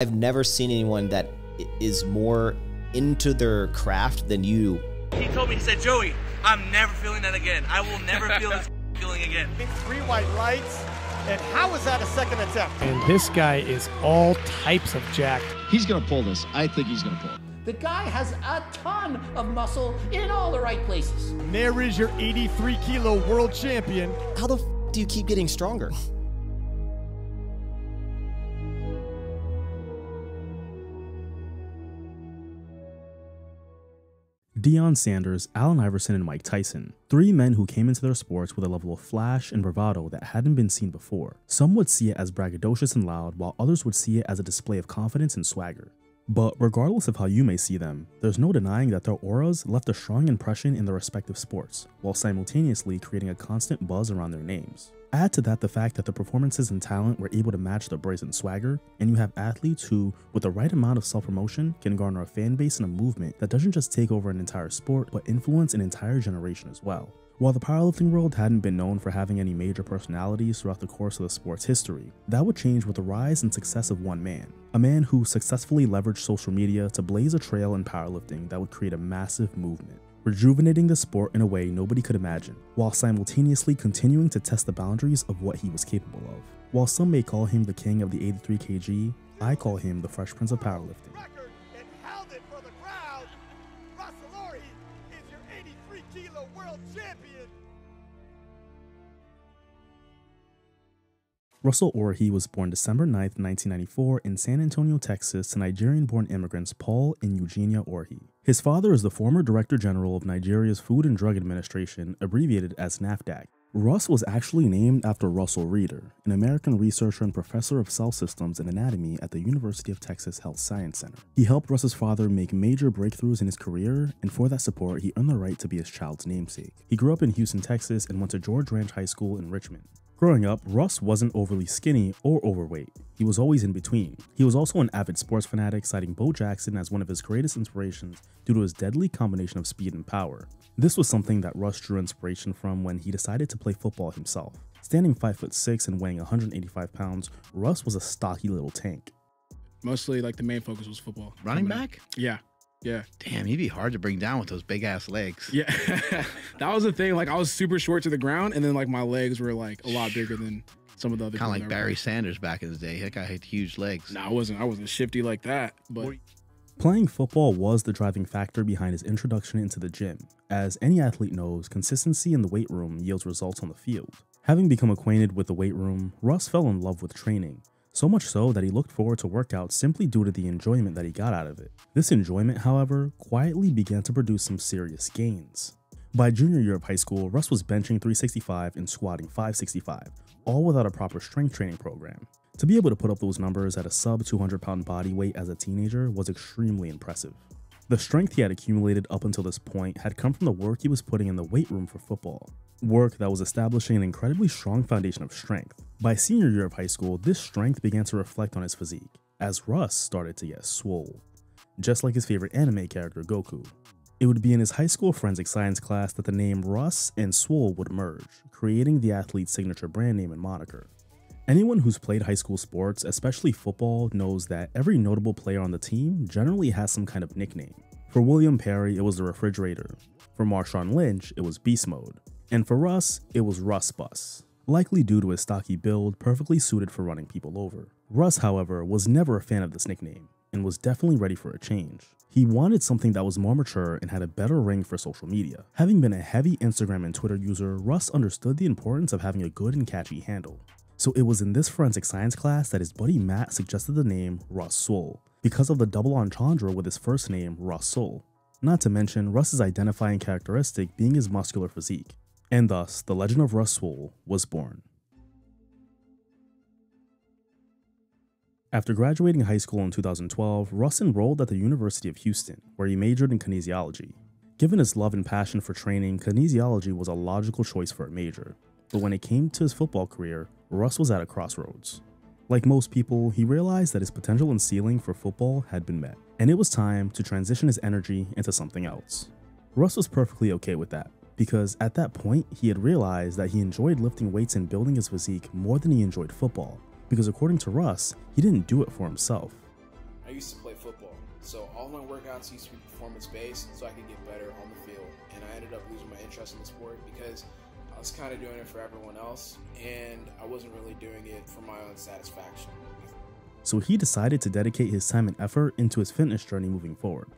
I've never seen anyone that is more into their craft than you. He told me, he said, Joey, I'm never feeling that again. I will never feel this feeling again. Three white lights. And how was that a second attempt? And this guy is all types of jacked. He's going to pull this. I think he's going to pull it. The guy has a ton of muscle in all the right places. And there is your 83 kilo world champion. How the f- do you keep getting stronger? Deion Sanders, Allen Iverson, and Mike Tyson. Three men who came into their sports with a level of flash and bravado that hadn't been seen before. Some would see it as braggadocious and loud, while others would see it as a display of confidence and swagger. But regardless of how you may see them, there's no denying that their auras left a strong impression in their respective sports, while simultaneously creating a constant buzz around their names. Add to that the fact that the performances and talent were able to match their brazen swagger, and you have athletes who, with the right amount of self promotion, can garner a fan base and a movement that doesn't just take over an entire sport, but influence an entire generation as well. While the powerlifting world hadn't been known for having any major personalities throughout the course of the sport's history, that would change with the rise and success of one man. A man who successfully leveraged social media to blaze a trail in powerlifting that would create a massive movement rejuvenating the sport in a way nobody could imagine, while simultaneously continuing to test the boundaries of what he was capable of. While some may call him the king of the 83 kg, I call him the Fresh Prince of powerlifting. Russel Orhii was born December 9, 1994 in San Antonio, Texas to Nigerian-born immigrants Paul and Eugenia Orhii. His father is the former Director General of Nigeria's Food and Drug Administration, abbreviated as NAFDAC. Russ was actually named after Russell Reiter, an American researcher and professor of cell systems and anatomy at the University of Texas Health Science Center. He helped Russ's father make major breakthroughs in his career, and for that support, he earned the right to be his child's namesake. He grew up in Houston, Texas, and went to George Ranch High School in Richmond. Growing up, Russ wasn't overly skinny or overweight. He was always in between. He was also an avid sports fanatic, citing Bo Jackson as one of his greatest inspirations due to his deadly combination of speed and power. This was something that Russ drew inspiration from when he decided to play football himself. Standing 5'6 and weighing 185 pounds, Russ was a stocky little tank. Mostly, like, the main focus was football. Running back? Yeah. Yeah. Damn, he'd be hard to bring down with those big ass legs. Yeah. that was the thing. Like I was super short to the ground and then like my legs were like a lot bigger than some of the other kind of like Barry Sanders back in the day. That guy had huge legs. No, nah, I wasn't. I wasn't shifty like that. But playing football was the driving factor behind his introduction into the gym. As any athlete knows, consistency in the weight room yields results on the field. Having become acquainted with the weight room, Russ fell in love with training so much so that he looked forward to workouts simply due to the enjoyment that he got out of it. This enjoyment, however, quietly began to produce some serious gains. By junior year of high school, Russ was benching 365 and squatting 565, all without a proper strength training program. To be able to put up those numbers at a sub 200 pound body weight as a teenager was extremely impressive. The strength he had accumulated up until this point had come from the work he was putting in the weight room for football, work that was establishing an incredibly strong foundation of strength. By senior year of high school, this strength began to reflect on his physique, as Russ started to get swole, just like his favorite anime character Goku. It would be in his high school forensic science class that the name Russ and Swole would merge, creating the athlete's signature brand name and moniker. Anyone who's played high school sports, especially football, knows that every notable player on the team generally has some kind of nickname. For William Perry, it was the refrigerator. For Marshawn Lynch, it was beast mode. And for Russ, it was Russ Bus likely due to his stocky build perfectly suited for running people over. Russ, however, was never a fan of this nickname, and was definitely ready for a change. He wanted something that was more mature and had a better ring for social media. Having been a heavy Instagram and Twitter user, Russ understood the importance of having a good and catchy handle. So it was in this forensic science class that his buddy Matt suggested the name Russ Swole, because of the double entendre with his first name, Russ Swole. Not to mention Russ's identifying characteristic being his muscular physique and thus the legend of Russ Swole was born. After graduating high school in 2012, Russ enrolled at the University of Houston, where he majored in kinesiology. Given his love and passion for training, kinesiology was a logical choice for a major. But when it came to his football career, Russ was at a crossroads. Like most people, he realized that his potential and ceiling for football had been met, and it was time to transition his energy into something else. Russ was perfectly okay with that because at that point he had realized that he enjoyed lifting weights and building his physique more than he enjoyed football, because according to Russ, he didn't do it for himself. I used to play football, so all my workouts used to be performance based so I could get better on the field. And I ended up losing my interest in the sport because I was kind of doing it for everyone else, and I wasn't really doing it for my own satisfaction. So he decided to dedicate his time and effort into his fitness journey moving forward,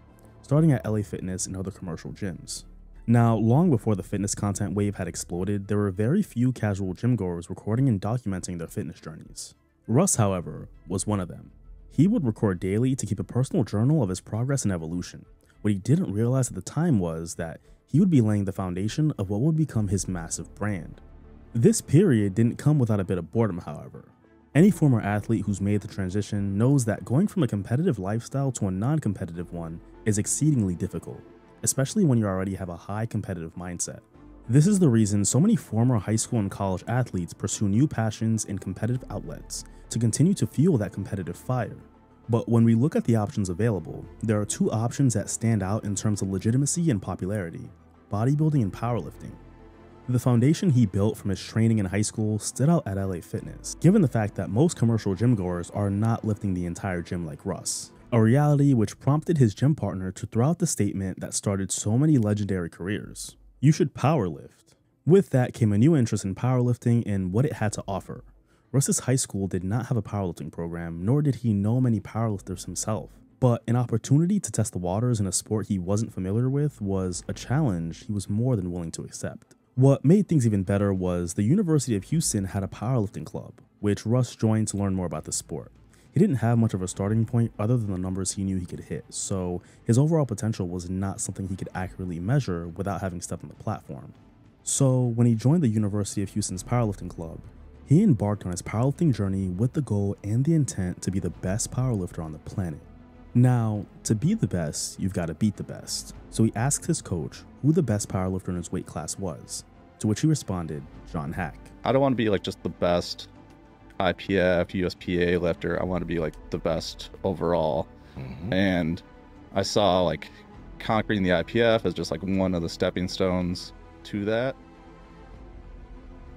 starting at LA Fitness and other commercial gyms. Now, long before the fitness content wave had exploded, there were very few casual gym goers recording and documenting their fitness journeys. Russ, however, was one of them. He would record daily to keep a personal journal of his progress and evolution. What he didn't realize at the time was that he would be laying the foundation of what would become his massive brand. This period didn't come without a bit of boredom, however. Any former athlete who's made the transition knows that going from a competitive lifestyle to a non competitive one is exceedingly difficult, especially when you already have a high competitive mindset. This is the reason so many former high school and college athletes pursue new passions and competitive outlets to continue to fuel that competitive fire. But when we look at the options available, there are two options that stand out in terms of legitimacy and popularity bodybuilding and powerlifting. The foundation he built from his training in high school stood out at LA Fitness, given the fact that most commercial gym goers are not lifting the entire gym like Russ. A reality which prompted his gym partner to throw out the statement that started so many legendary careers. You should powerlift. With that came a new interest in powerlifting and what it had to offer. Russ's high school did not have a powerlifting program, nor did he know many powerlifters himself. But an opportunity to test the waters in a sport he wasn't familiar with was a challenge he was more than willing to accept. What made things even better was the University of Houston had a powerlifting club, which Russ joined to learn more about the sport. He didn't have much of a starting point other than the numbers he knew he could hit, so his overall potential was not something he could accurately measure without having stepped on the platform. So, when he joined the University of Houston's powerlifting club, he embarked on his powerlifting journey with the goal and the intent to be the best powerlifter on the planet. Now, to be the best, you've got to beat the best. So he asked his coach who the best powerlifter in his weight class was, to which he responded, John Haack. I don't want to be like just the best IPF, USPA lifter. I want to be like the best overall. Mm-hmm. And I saw like conquering the IPF as just like one of the stepping stones to that.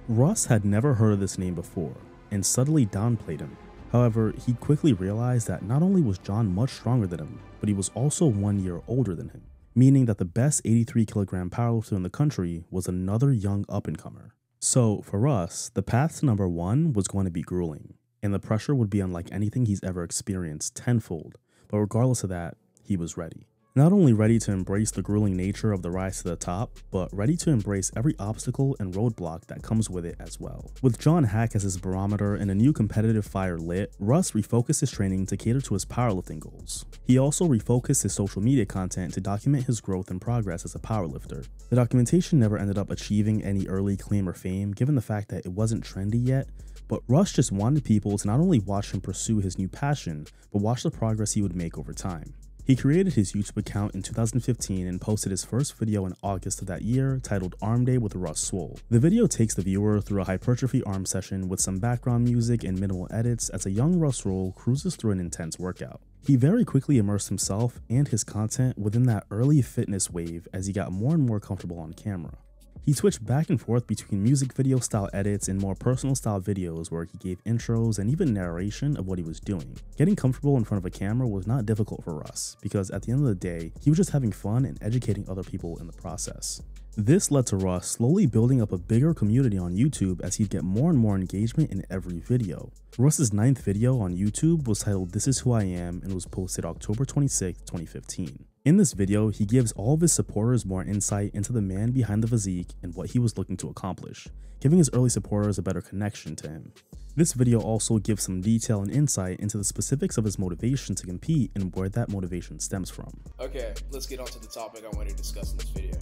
Russ had never heard of this name before and subtly downplayed him. However, he quickly realized that not only was John much stronger than him, but he was also one year older than him, meaning that the best 83 kilogram powerlifter in the country was another young up and comer. So, for us, the path to number one was going to be grueling, and the pressure would be unlike anything he's ever experienced tenfold, but regardless of that, he was ready. Not only ready to embrace the grueling nature of the rise to the top, but ready to embrace every obstacle and roadblock that comes with it as well. With John Haack as his barometer and a new competitive fire lit, Russ refocused his training to cater to his powerlifting goals. He also refocused his social media content to document his growth and progress as a powerlifter. The documentation never ended up achieving any early claim or fame given the fact that it wasn't trendy yet, but Russ just wanted people to not only watch him pursue his new passion, but watch the progress he would make over time. He created his YouTube account in 2015 and posted his first video in August of that year titled Arm Day with Russ Swole. The video takes the viewer through a hypertrophy arm session with some background music and minimal edits as a young Russ Swole cruises through an intense workout. He very quickly immersed himself and his content within that early fitness wave as he got more and more comfortable on camera. He switched back and forth between music video style edits and more personal style videos where he gave intros and even narration of what he was doing. Getting comfortable in front of a camera was not difficult for Russ, because at the end of the day, he was just having fun and educating other people in the process. This led to Russ slowly building up a bigger community on YouTube as he'd get more and more engagement in every video. Russ's ninth video on YouTube was titled This Is Who I Am and was posted October 26, 2015. In this video, he gives all of his supporters more insight into the man behind the physique and what he was looking to accomplish, giving his early supporters a better connection to him. This video also gives some detail and insight into the specifics of his motivation to compete and where that motivation stems from. Okay, let's get on to the topic I want to discuss in this video,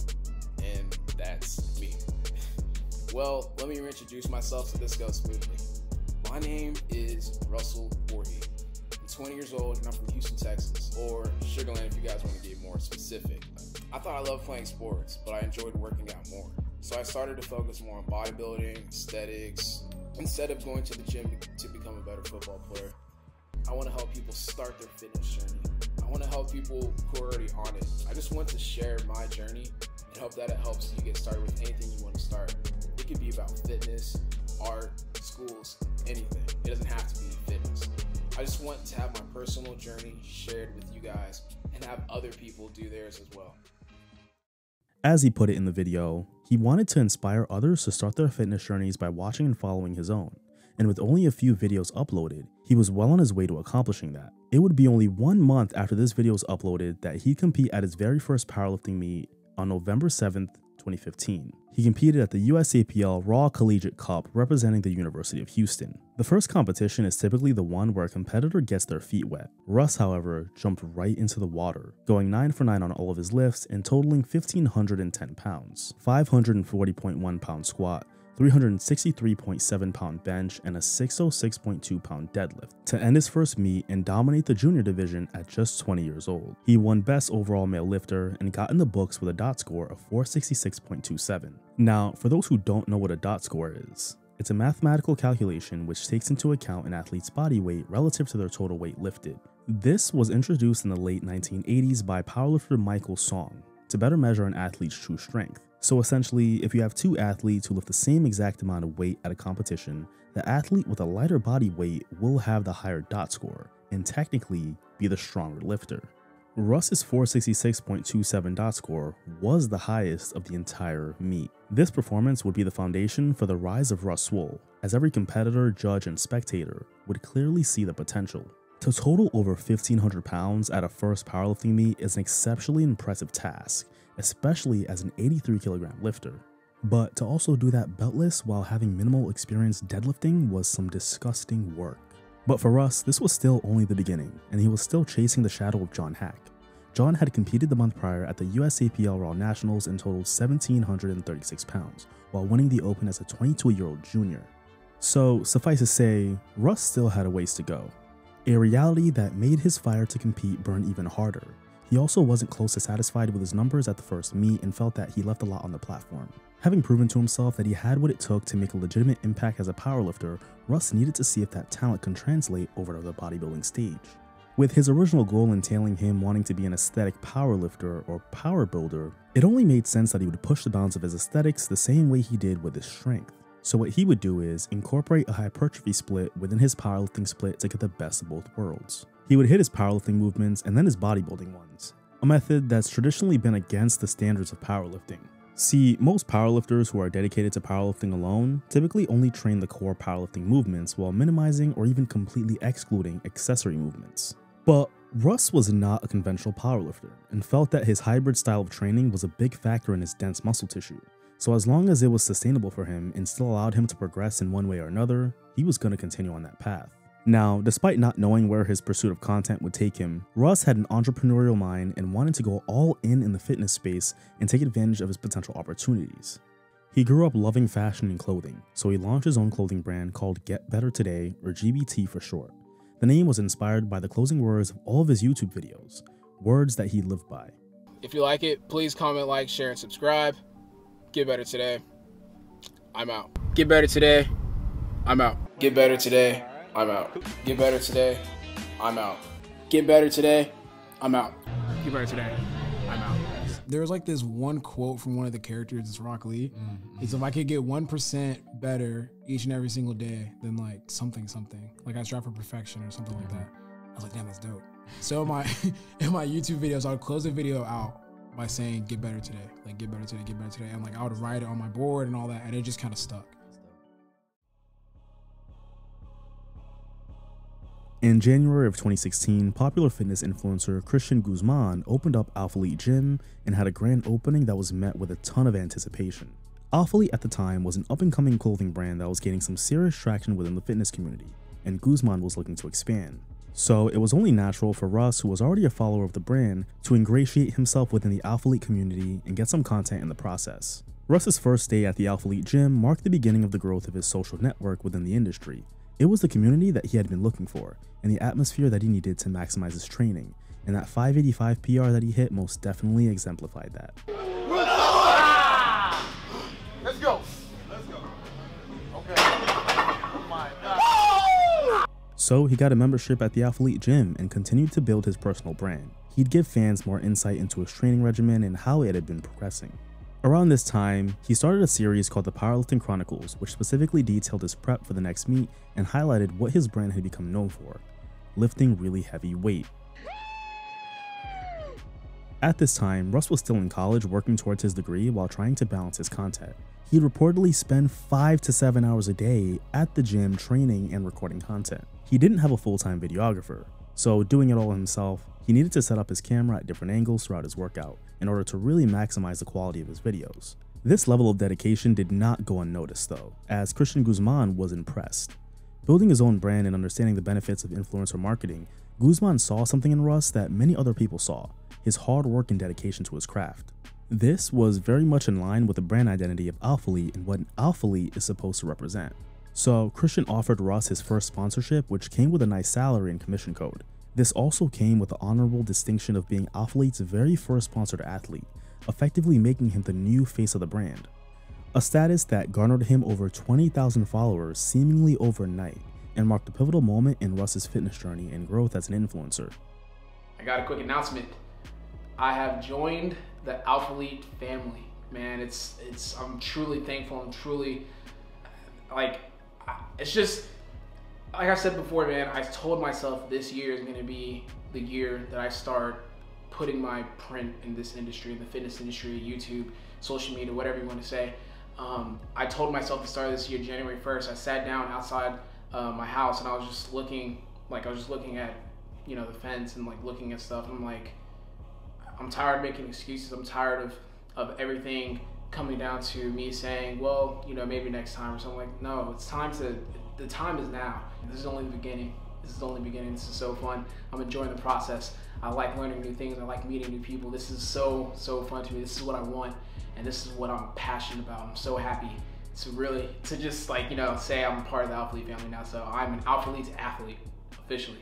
and that's me. well, let me reintroduce myself so this goes smoothly. My name is Russel Orhii. 20 years old and I'm from Houston, Texas, or Sugarland if you guys want to get more specific. I thought I loved playing sports, but I enjoyed working out more. So I started to focus more on bodybuilding, aesthetics, instead of going to the gym to become a better football player. I want to help people start their fitness journey. I want to help people who are already on it. I just want to share my journey and hope that it helps you get started with anything you want to start. It could be about fitness, art, schools, anything. It doesn't have to be fitness. I just want to have my personal journey shared with you guys and have other people do theirs as well. As he put it in the video, he wanted to inspire others to start their fitness journeys by watching and following his own. And with only a few videos uploaded, he was well on his way to accomplishing that. It would be only one month after this video was uploaded that he'd compete at his very first powerlifting meet on November 7th, 2015. He competed at the USAPL Raw Collegiate Cup representing the University of Houston. The first competition is typically the one where a competitor gets their feet wet. Russ, however, jumped right into the water, going 9 for 9 on all of his lifts and totaling 1,510 pounds, 540.1 pound squat, 363.7 pound bench, and a 606.2 pound deadlift to end his first meet and dominate the junior division at just 20 years old. He won Best Overall Male Lifter and got in the books with a dot score of 466.27. Now, for those who don't know what a dot score is, it's a mathematical calculation which takes into account an athlete's body weight relative to their total weight lifted. This was introduced in the late 1980s by powerlifter Michael Song to better measure an athlete's true strength. So essentially, if you have two athletes who lift the same exact amount of weight at a competition, the athlete with a lighter body weight will have the higher dot score and technically be the stronger lifter. Russ's 466.27 dot score was the highest of the entire meet. This performance would be the foundation for the rise of Russ Swole, as every competitor, judge, and spectator would clearly see the potential. To total over 1500 pounds at a first powerlifting meet is an exceptionally impressive task, especially as an 83 kilogram lifter. But to also do that beltless while having minimal experience deadlifting was some disgusting work. But for Russ, this was still only the beginning, and he was still chasing the shadow of John Haack. John had competed the month prior at the USAPL Raw Nationals and totaled 1,736 pounds, while winning the Open as a 22 year old junior. So, suffice to say, Russ still had a ways to go. A reality that made his fire to compete burn even harder, he also wasn't close to satisfied with his numbers at the first meet and felt that he left a lot on the platform. Having proven to himself that he had what it took to make a legitimate impact as a powerlifter, Russ needed to see if that talent could translate over to the bodybuilding stage. With his original goal entailing him wanting to be an aesthetic powerlifter or power builder, it only made sense that he would push the bounds of his aesthetics the same way he did with his strength. So what he would do is incorporate a hypertrophy split within his powerlifting split to get the best of both worlds. He would hit his powerlifting movements and then his bodybuilding ones, a method that's traditionally been against the standards of powerlifting. See, most powerlifters who are dedicated to powerlifting alone typically only train the core powerlifting movements while minimizing or even completely excluding accessory movements. But Russ was not a conventional powerlifter and felt that his hybrid style of training was a big factor in his dense muscle tissue. So as long as it was sustainable for him and still allowed him to progress in one way or another, he was going to continue on that path. Now, despite not knowing where his pursuit of content would take him, Russ had an entrepreneurial mind and wanted to go all in in the fitness space and take advantage of his potential opportunities. He grew up loving fashion and clothing, so he launched his own clothing brand called Get Better Today, or GBT for short. The name was inspired by the closing words of all of his YouTube videos, words that he lived by. If you like it, please comment, like, share, and subscribe. Get better today. I'm out. Get better today. I'm out. Get better today. I'm out. Get better today. I'm out. Get better today. I'm out. Get better today. I'm out. There's like this one quote from one of the characters, it's Rock Lee. Mm-hmm. He if I could get 1% better each and every single day, then like something, something. Like I strive for perfection or something mm-hmm. like that. I was like, damn, that's dope. So in my in my YouTube videos, I would close the video out by saying get better today. Like get better today, get better today. And like I would write it on my board and all that, and it just kind of stuck. In January of 2016, popular fitness influencer Christian Guzman opened up Alphalete Gym and had a grand opening that was met with a ton of anticipation. Alphalete at the time was an up-and-coming clothing brand that was gaining some serious traction within the fitness community, and Guzman was looking to expand. So it was only natural for Russ, who was already a follower of the brand, to ingratiate himself within the Alphalete community and get some content in the process. Russ's first day at the Alphalete Gym marked the beginning of the growth of his social network within the industry, it was the community that he had been looking for, and the atmosphere that he needed to maximize his training, and that 585 PR that he hit most definitely exemplified that. So he got a membership at the Alphalete Gym and continued to build his personal brand. He'd give fans more insight into his training regimen and how it had been progressing. Around this time, he started a series called the Powerlifting Chronicles, which specifically detailed his prep for the next meet and highlighted what his brand had become known for. lifting really heavy weight. At this time, Russ was still in college working towards his degree while trying to balance his content. He'd reportedly spend 5 to 7 hours a day at the gym training and recording content. He didn't have a full-time videographer, so doing it all himself, he needed to set up his camera at different angles throughout his workout in order to really maximize the quality of his videos. This level of dedication did not go unnoticed though, as Christian Guzman was impressed. Building his own brand and understanding the benefits of influencer marketing, Guzman saw something in Russ that many other people saw, his hard work and dedication to his craft. This was very much in line with the brand identity of Alphalete and what an Alphalete is supposed to represent. So Christian offered Russ his first sponsorship which came with a nice salary and commission code. This also came with the honorable distinction of being Alphalete's very first sponsored athlete, effectively making him the new face of the brand. A status that garnered him over 20,000 followers seemingly overnight and marked a pivotal moment in Russ's fitness journey and growth as an influencer. I got a quick announcement. I have joined the Alphalete family. Man, it's it's I'm truly thankful. I'm truly like it's just like I said before, man. I told myself this year is to be the year that I start putting my print in this industry, in the fitness industry, YouTube, social media, whatever you want to say. Um, I told myself to start of this year, January 1st. I sat down outside uh, my house and I was just looking, like I was just looking at, you know, the fence and like looking at stuff. I'm like, I'm tired of making excuses. I'm tired of, of everything coming down to me saying, well, you know, maybe next time or something like, no, it's time to, the time is now. This is only the beginning. This is only beginning. This is so fun. I'm enjoying the process. I like learning new things. I like meeting new people. This is so, so fun to me. This is what I want. And this is what I'm passionate about. I'm so happy to really, to just like, you know, say I'm part of the Alphalete family now. So I'm an Alphalete athlete officially.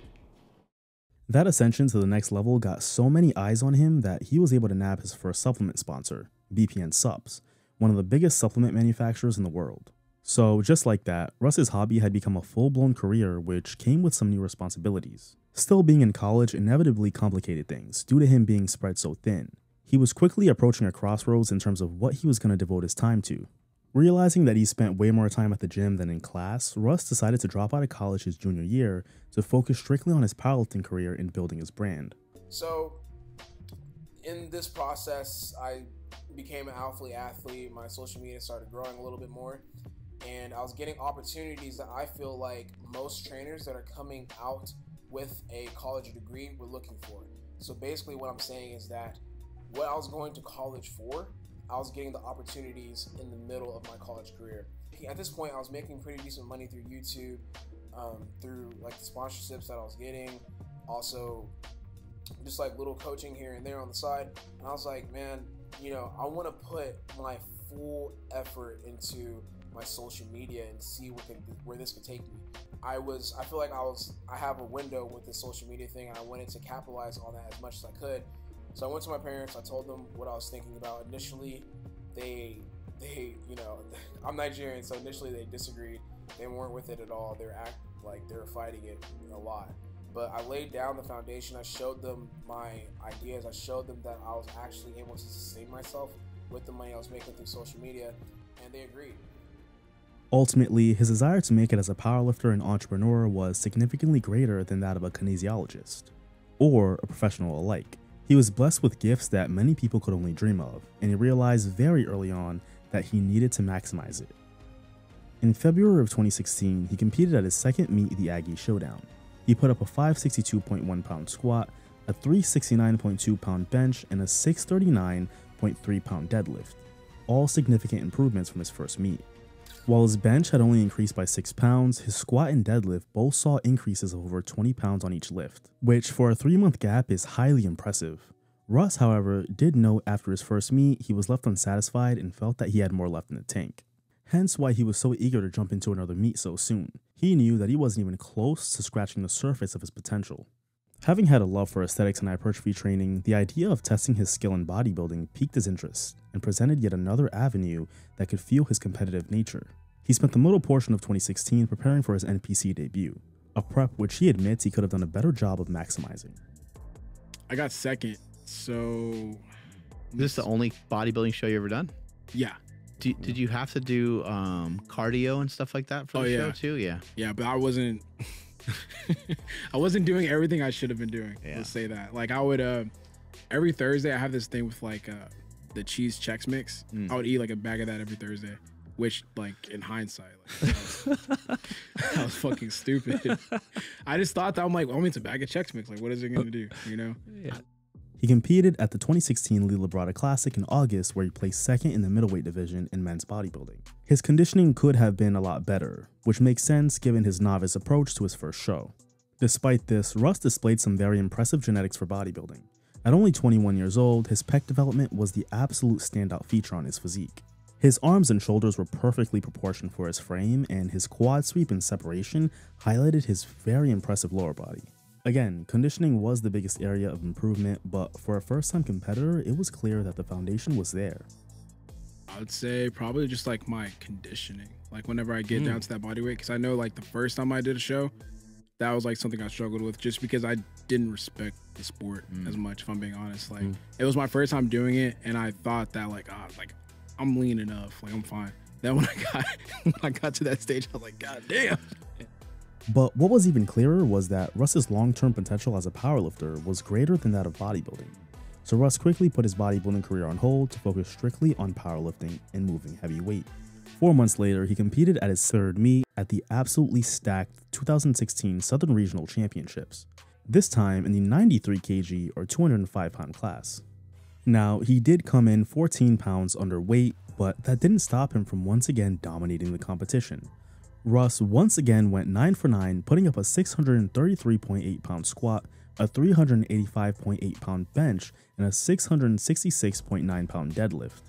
That ascension to the next level got so many eyes on him that he was able to nab his first supplement sponsor, BPN Supps, one of the biggest supplement manufacturers in the world. So, just like that, Russ's hobby had become a full blown career, which came with some new responsibilities. Still being in college inevitably complicated things due to him being spread so thin. He was quickly approaching a crossroads in terms of what he was going to devote his time to. Realizing that he spent way more time at the gym than in class, Russ decided to drop out of college his junior year to focus strictly on his powerlifting career and building his brand. So, in this process, I became an athlete athlete. My social media started growing a little bit more and I was getting opportunities that I feel like most trainers that are coming out with a college degree were looking for. So basically, what I'm saying is that what I was going to college for, I was getting the opportunities in the middle of my college career. At this point, I was making pretty decent money through YouTube, um, through like the sponsorships that I was getting, also just like little coaching here and there on the side. And I was like, man, you know, I want to put my full effort into my social media and see could, where this could take me. I was I feel like I was I have a window with the social media thing and I wanted to capitalize on that as much as I could. So I went to my parents, I told them what I was thinking about. Initially, they they, you know, I'm Nigerian, so initially they disagreed. They weren't with it at all. They're act like they're fighting it a lot. But I laid down the foundation. I showed them my ideas. I showed them that I was actually able to sustain myself with the money I was making through social media, and they agreed. Ultimately, his desire to make it as a powerlifter and entrepreneur was significantly greater than that of a kinesiologist, or a professional alike. He was blessed with gifts that many people could only dream of, and he realized very early on that he needed to maximize it. In February of 2016, he competed at his second meet, the Aggie Showdown. He put up a 562.1 pound squat, a 369.2 pound bench, and a 639.3 pound deadlift, all significant improvements from his first meet. While his bench had only increased by 6 pounds, his squat and deadlift both saw increases of over 20 pounds on each lift, which for a 3 month gap is highly impressive. Russ, however, did note after his first meet he was left unsatisfied and felt that he had more left in the tank. Hence why he was so eager to jump into another meet so soon. He knew that he wasn't even close to scratching the surface of his potential. Having had a love for aesthetics and hypertrophy training, the idea of testing his skill in bodybuilding piqued his interest and presented yet another avenue that could fuel his competitive nature. He spent the middle portion of 2016 preparing for his NPC debut, a prep which he admits he could have done a better job of maximizing. I got second, so. Is This is the only bodybuilding show you ever done? Yeah. Did, did you have to do um, cardio and stuff like that for oh, the yeah. show too? Yeah. Yeah, but I wasn't. I wasn't doing everything I should have been doing. Yeah. Let's say that. Like I would uh every Thursday I have this thing with like uh the cheese Chex Mix. Mm. I would eat like a bag of that every Thursday. Which like in hindsight, like that was, that was fucking stupid. I just thought that I'm like, well, I mean, it's a bag of Chex Mix. Like, what is it gonna do? You know? Yeah. He competed at the 2016 Lee Labrada Classic in August, where he placed second in the middleweight division in men's bodybuilding. His conditioning could have been a lot better, which makes sense given his novice approach to his first show. Despite this, Russ displayed some very impressive genetics for bodybuilding. At only 21 years old, his pec development was the absolute standout feature on his physique. His arms and shoulders were perfectly proportioned for his frame, and his quad sweep and separation highlighted his very impressive lower body. Again, conditioning was the biggest area of improvement, but for a first time competitor, it was clear that the foundation was there. I would say probably just like my conditioning. Like whenever I get Mm. down to that body weight, because I know like the first time I did a show, that was like something I struggled with just because I didn't respect the sport as much. If I'm being honest, like Mm. it was my first time doing it, and I thought that like ah, like I'm lean enough, like I'm fine. Then when I got when I got to that stage, I was like, God damn. But what was even clearer was that Russ's long term potential as a powerlifter was greater than that of bodybuilding. So Russ quickly put his bodybuilding career on hold to focus strictly on powerlifting and moving heavy weight. Four months later, he competed at his third meet at the absolutely stacked 2016 Southern Regional Championships, this time in the 93 kg or 205 pound class. Now, he did come in 14 pounds underweight, but that didn't stop him from once again dominating the competition. Russ once again went 9 for 9, putting up a 633.8 pound squat, a 385.8 pound bench, and a 666.9 pound deadlift.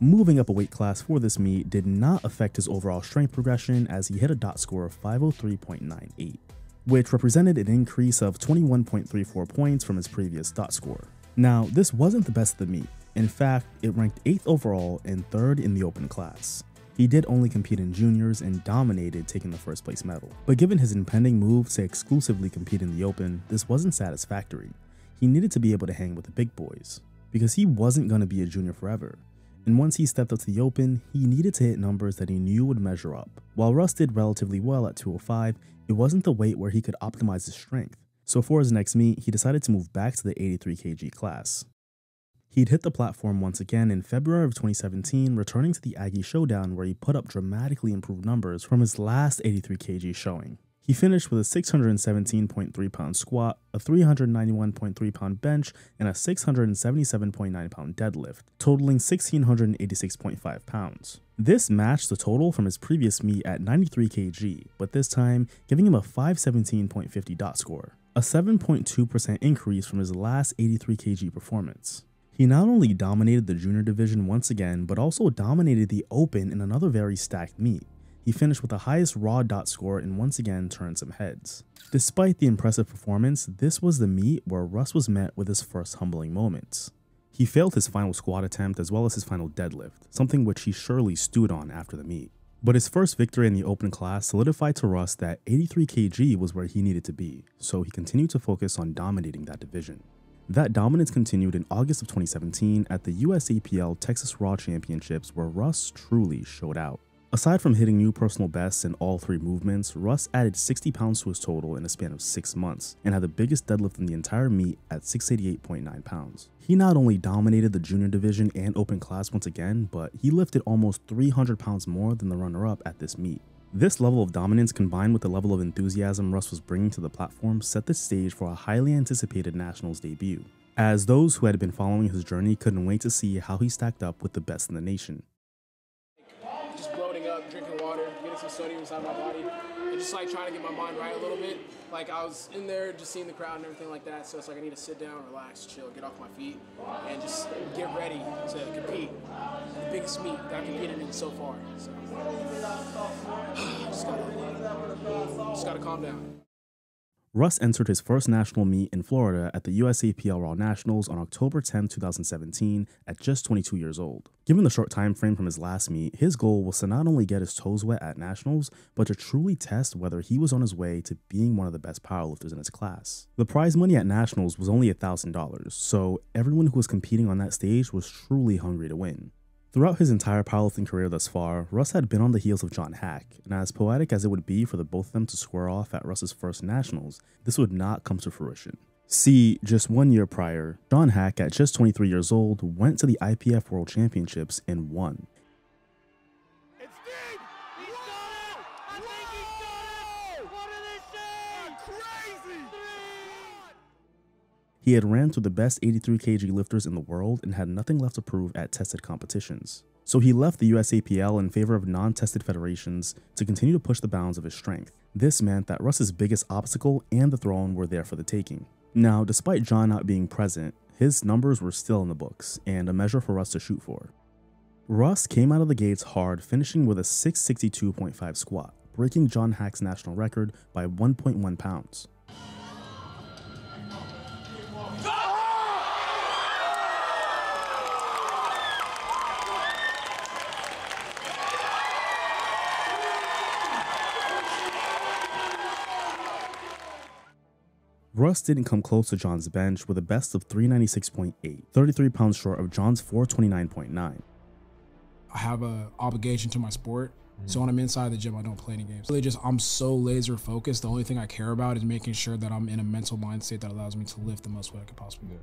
Moving up a weight class for this meet did not affect his overall strength progression as he hit a dot score of 503.98, which represented an increase of 21.34 points from his previous dot score. Now, this wasn't the best of the meet. In fact, it ranked 8th overall and 3rd in the open class. He did only compete in juniors and dominated taking the first place medal. But given his impending move to exclusively compete in the open, this wasn't satisfactory. He needed to be able to hang with the big boys, because he wasn't going to be a junior forever. And once he stepped up to the open, he needed to hit numbers that he knew would measure up. While Russ did relatively well at 205, it wasn't the weight where he could optimize his strength. So for his next meet, he decided to move back to the 83 kg class. He'd hit the platform once again in February of 2017, returning to the Aggie Showdown where he put up dramatically improved numbers from his last 83 kg showing. He finished with a 617.3 pound squat, a 391.3 pound bench, and a 677.9 pound deadlift, totaling 1686.5 pounds. This matched the total from his previous meet at 93 kg, but this time giving him a 517.50 dot score, a 7.2% increase from his last 83 kg performance. He not only dominated the junior division once again, but also dominated the open in another very stacked meet. He finished with the highest raw dot score and once again turned some heads. Despite the impressive performance, this was the meet where Russ was met with his first humbling moments. He failed his final squat attempt as well as his final deadlift, something which he surely stewed on after the meet. But his first victory in the open class solidified to Russ that 83 kg was where he needed to be, so he continued to focus on dominating that division. That dominance continued in August of 2017 at the USAPL Texas Raw Championships where Russ truly showed out. Aside from hitting new personal bests in all three movements, Russ added 60 pounds to his total in a span of 6 months and had the biggest deadlift in the entire meet at 688.9 pounds. He not only dominated the junior division and open class once again, but he lifted almost 300 pounds more than the runner-up at this meet. This level of dominance combined with the level of enthusiasm Russ was bringing to the platform set the stage for a highly anticipated Nationals debut, as those who had been following his journey couldn't wait to see how he stacked up with the best in the nation. just bloating up, drinking water, getting some sodium inside my body, and just like trying to get my mind right a little bit. Like I was in there just seeing the crowd and everything like that, so it's like I need to sit down, relax, chill, get off my feet, and just get ready to compete. The biggest meet that I've competed in so far. So just gotta, just gotta calm down. Russ entered his first national meet in Florida at the USAPL Raw Nationals on October 10, 2017, at just 22 years old. Given the short time frame from his last meet, his goal was to not only get his toes wet at Nationals, but to truly test whether he was on his way to being one of the best powerlifters in his class. The prize money at Nationals was only $1,000, so everyone who was competing on that stage was truly hungry to win. Throughout his entire powerlifting career thus far, Russ had been on the heels of John Haack, and as poetic as it would be for the both of them to square off at Russ's first nationals, this would not come to fruition. See, just one year prior, John Haack, at just 23 years old, went to the IPF World Championships and won. He had ran through the best 83 kg lifters in the world and had nothing left to prove at tested competitions. So he left the USAPL in favor of non-tested federations to continue to push the bounds of his strength. This meant that Russ's biggest obstacle and the throne were there for the taking. Now, despite John not being present, his numbers were still in the books and a measure for Russ to shoot for. Russ came out of the gates hard, finishing with a 662.5 squat, breaking John Haack's national record by 1.1 pounds. Russ didn't come close to John's bench with a best of 396.8, 33 pounds short of John's 429.9. I have a obligation to my sport. So mm. when I'm inside the gym, I don't play any games. Really just I'm so laser focused. The only thing I care about is making sure that I'm in a mental mind state that allows me to lift the most weight I could possibly do.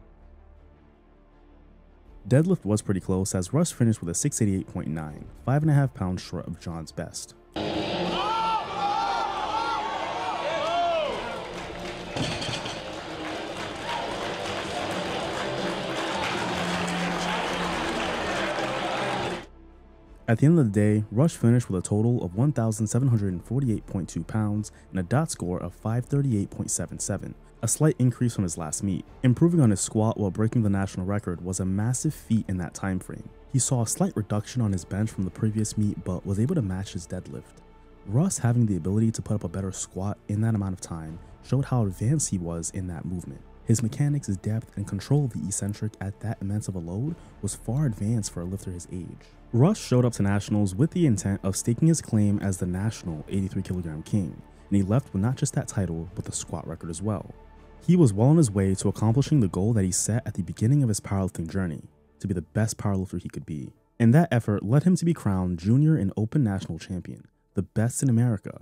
Deadlift was pretty close as Russ finished with a 688.9, 5.5 pounds short of John's best. Ah! At the end of the day, Russ finished with a total of 1,748.2 pounds and a dot score of 538.77, a slight increase from his last meet. Improving on his squat while breaking the national record was a massive feat in that time frame. He saw a slight reduction on his bench from the previous meet but was able to match his deadlift. Russ having the ability to put up a better squat in that amount of time showed how advanced he was in that movement. His mechanics, his depth, and control of the eccentric at that immense of a load was far advanced for a lifter his age. Russ showed up to nationals with the intent of staking his claim as the national 83 kilogram king, and he left with not just that title, but the squat record as well. He was well on his way to accomplishing the goal that he set at the beginning of his powerlifting journey, to be the best powerlifter he could be. And that effort led him to be crowned junior and open national champion, the best in America,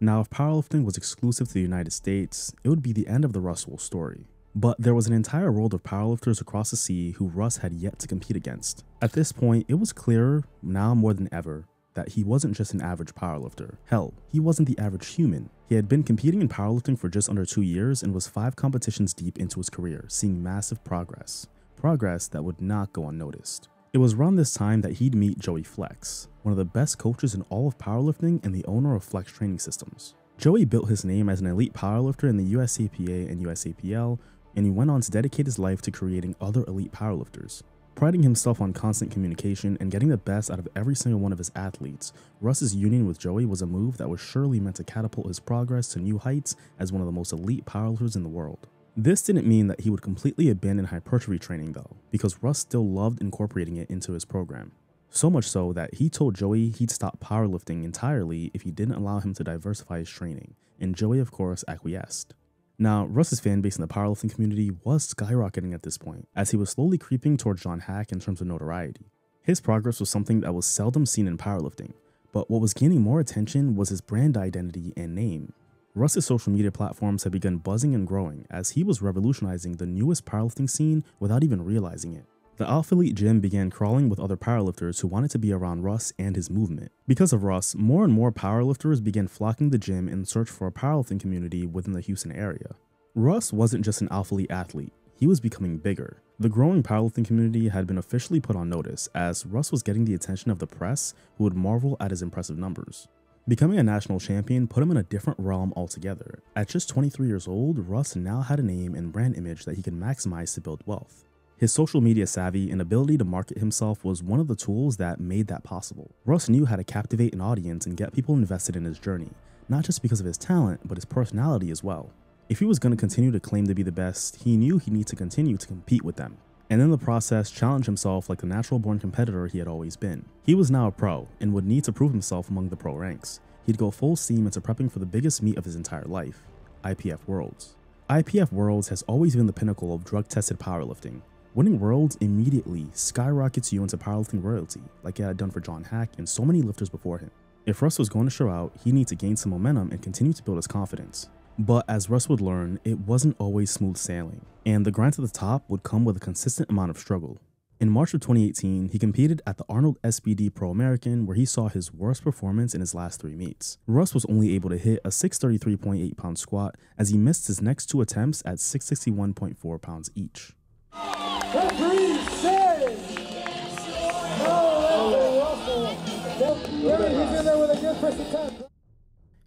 now, if powerlifting was exclusive to the United States, it would be the end of the Russell story. But there was an entire world of powerlifters across the sea who Russ had yet to compete against. At this point, it was clearer, now more than ever, that he wasn't just an average powerlifter. Hell, he wasn't the average human. He had been competing in powerlifting for just under two years and was five competitions deep into his career, seeing massive progress. Progress that would not go unnoticed. It was around this time that he'd meet Joey Flex, one of the best coaches in all of powerlifting and the owner of Flex Training Systems. Joey built his name as an elite powerlifter in the USAPA and USAPL, and he went on to dedicate his life to creating other elite powerlifters. Priding himself on constant communication and getting the best out of every single one of his athletes, Russ's union with Joey was a move that was surely meant to catapult his progress to new heights as one of the most elite powerlifters in the world. This didn't mean that he would completely abandon hypertrophy training though, because Russ still loved incorporating it into his program. So much so that he told Joey he'd stop powerlifting entirely if he didn't allow him to diversify his training, and Joey of course acquiesced. Now, Russ's fanbase in the powerlifting community was skyrocketing at this point, as he was slowly creeping towards John Haack in terms of notoriety. His progress was something that was seldom seen in powerlifting, but what was gaining more attention was his brand identity and name, Russ's social media platforms had begun buzzing and growing as he was revolutionizing the newest powerlifting scene without even realizing it. The Alphalete Gym began crawling with other powerlifters who wanted to be around Russ and his movement. Because of Russ, more and more powerlifters began flocking the gym in search for a powerlifting community within the Houston area. Russ wasn't just an Alphalete athlete, he was becoming bigger. The growing powerlifting community had been officially put on notice as Russ was getting the attention of the press who would marvel at his impressive numbers. Becoming a national champion put him in a different realm altogether. At just 23 years old, Russ now had a name and brand image that he could maximize to build wealth. His social media savvy and ability to market himself was one of the tools that made that possible. Russ knew how to captivate an audience and get people invested in his journey, not just because of his talent, but his personality as well. If he was going to continue to claim to be the best, he knew he'd need to continue to compete with them and in the process challenge himself like the natural born competitor he had always been. He was now a pro and would need to prove himself among the pro ranks. He'd go full steam into prepping for the biggest meet of his entire life, IPF Worlds. IPF Worlds has always been the pinnacle of drug tested powerlifting. Winning Worlds immediately skyrockets you into powerlifting royalty, like it had done for John Haack and so many lifters before him. If Russ was going to show out, he needed to gain some momentum and continue to build his confidence. But as Russ would learn, it wasn't always smooth sailing, and the grind to the top would come with a consistent amount of struggle. In March of 2018, he competed at the Arnold SBD Pro American where he saw his worst performance in his last three meets. Russ was only able to hit a 633.8 pound squat as he missed his next two attempts at 661.4 pounds each.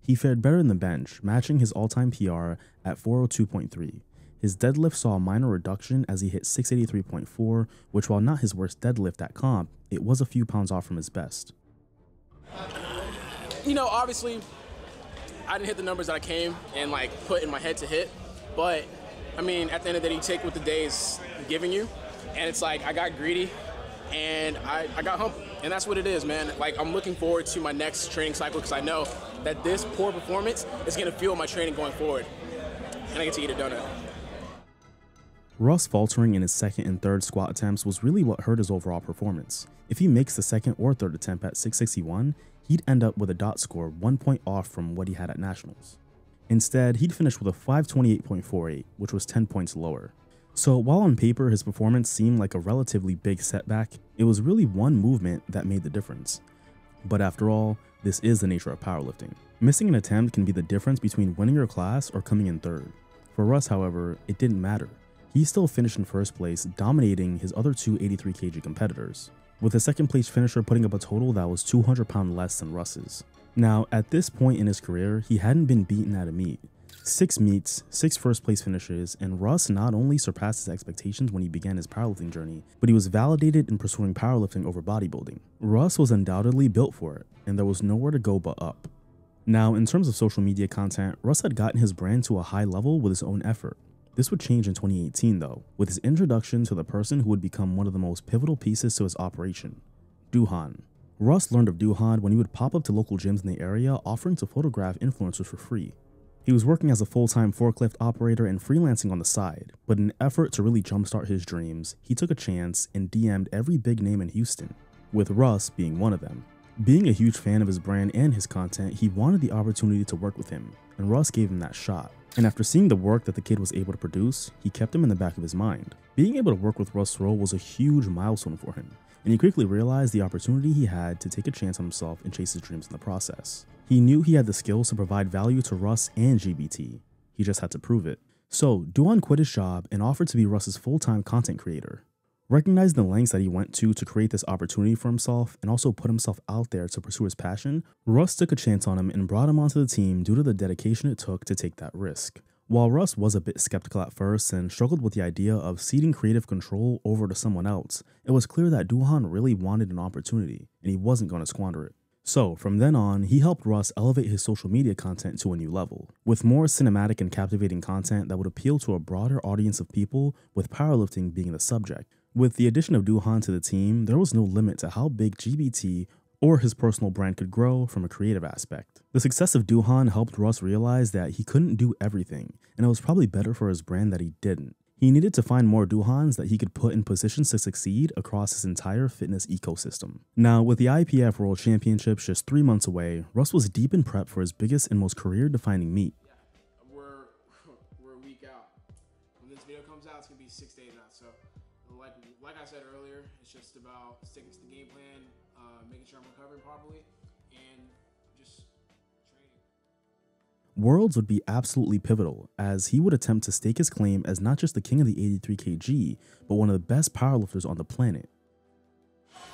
He fared better in the bench, matching his all-time PR at 402.3. His deadlift saw a minor reduction as he hit 683.4, which while not his worst deadlift at comp, it was a few pounds off from his best. You know, obviously, I didn't hit the numbers that I came and like put in my head to hit, but I mean, at the end of the day, you take what the day is giving you, and it's like I got greedy and I, I got humble. And that's what it is, man. Like, I'm looking forward to my next training cycle because I know that this poor performance is going to fuel my training going forward. And I get to eat a donut. at. Russ faltering in his second and third squat attempts was really what hurt his overall performance. If he makes the second or third attempt at 661, he'd end up with a dot score one point off from what he had at Nationals. Instead, he'd finish with a 528.48, which was 10 points lower. So while on paper his performance seemed like a relatively big setback, it was really one movement that made the difference. But after all, this is the nature of powerlifting. Missing an attempt can be the difference between winning your class or coming in third. For Russ, however, it didn't matter. He still finished in first place, dominating his other two 83 kg competitors, with the second place finisher putting up a total that was 200 pound less than Russ's. Now, at this point in his career, he hadn't been beaten at a meet, Six meets, six first place finishes, and Russ not only surpassed his expectations when he began his powerlifting journey, but he was validated in pursuing powerlifting over bodybuilding. Russ was undoubtedly built for it, and there was nowhere to go but up. Now, in terms of social media content, Russ had gotten his brand to a high level with his own effort. This would change in 2018 though, with his introduction to the person who would become one of the most pivotal pieces to his operation, Duhan. Russ learned of Duhan when he would pop up to local gyms in the area offering to photograph influencers for free. He was working as a full-time forklift operator and freelancing on the side, but in an effort to really jumpstart his dreams, he took a chance and DM'd every big name in Houston, with Russ being one of them. Being a huge fan of his brand and his content, he wanted the opportunity to work with him, and Russ gave him that shot. And after seeing the work that the kid was able to produce, he kept him in the back of his mind. Being able to work with Russ Swole was a huge milestone for him, and he quickly realized the opportunity he had to take a chance on himself and chase his dreams in the process. He knew he had the skills to provide value to Russ and GBT. He just had to prove it. So, Duhan quit his job and offered to be Russ's full-time content creator. Recognizing the lengths that he went to to create this opportunity for himself and also put himself out there to pursue his passion, Russ took a chance on him and brought him onto the team due to the dedication it took to take that risk. While Russ was a bit skeptical at first and struggled with the idea of ceding creative control over to someone else, it was clear that Duhan really wanted an opportunity and he wasn't going to squander it. So, from then on, he helped Russ elevate his social media content to a new level, with more cinematic and captivating content that would appeal to a broader audience of people, with powerlifting being the subject. With the addition of Duhan to the team, there was no limit to how big GBT or his personal brand could grow from a creative aspect. The success of Duhan helped Russ realize that he couldn't do everything, and it was probably better for his brand that he didn't. He needed to find more Duhans that he could put in positions to succeed across his entire fitness ecosystem. Now, with the IPF World Championships just three months away, Russ was deep in prep for his biggest and most career-defining meet. Worlds would be absolutely pivotal, as he would attempt to stake his claim as not just the king of the 83 kg, but one of the best powerlifters on the planet.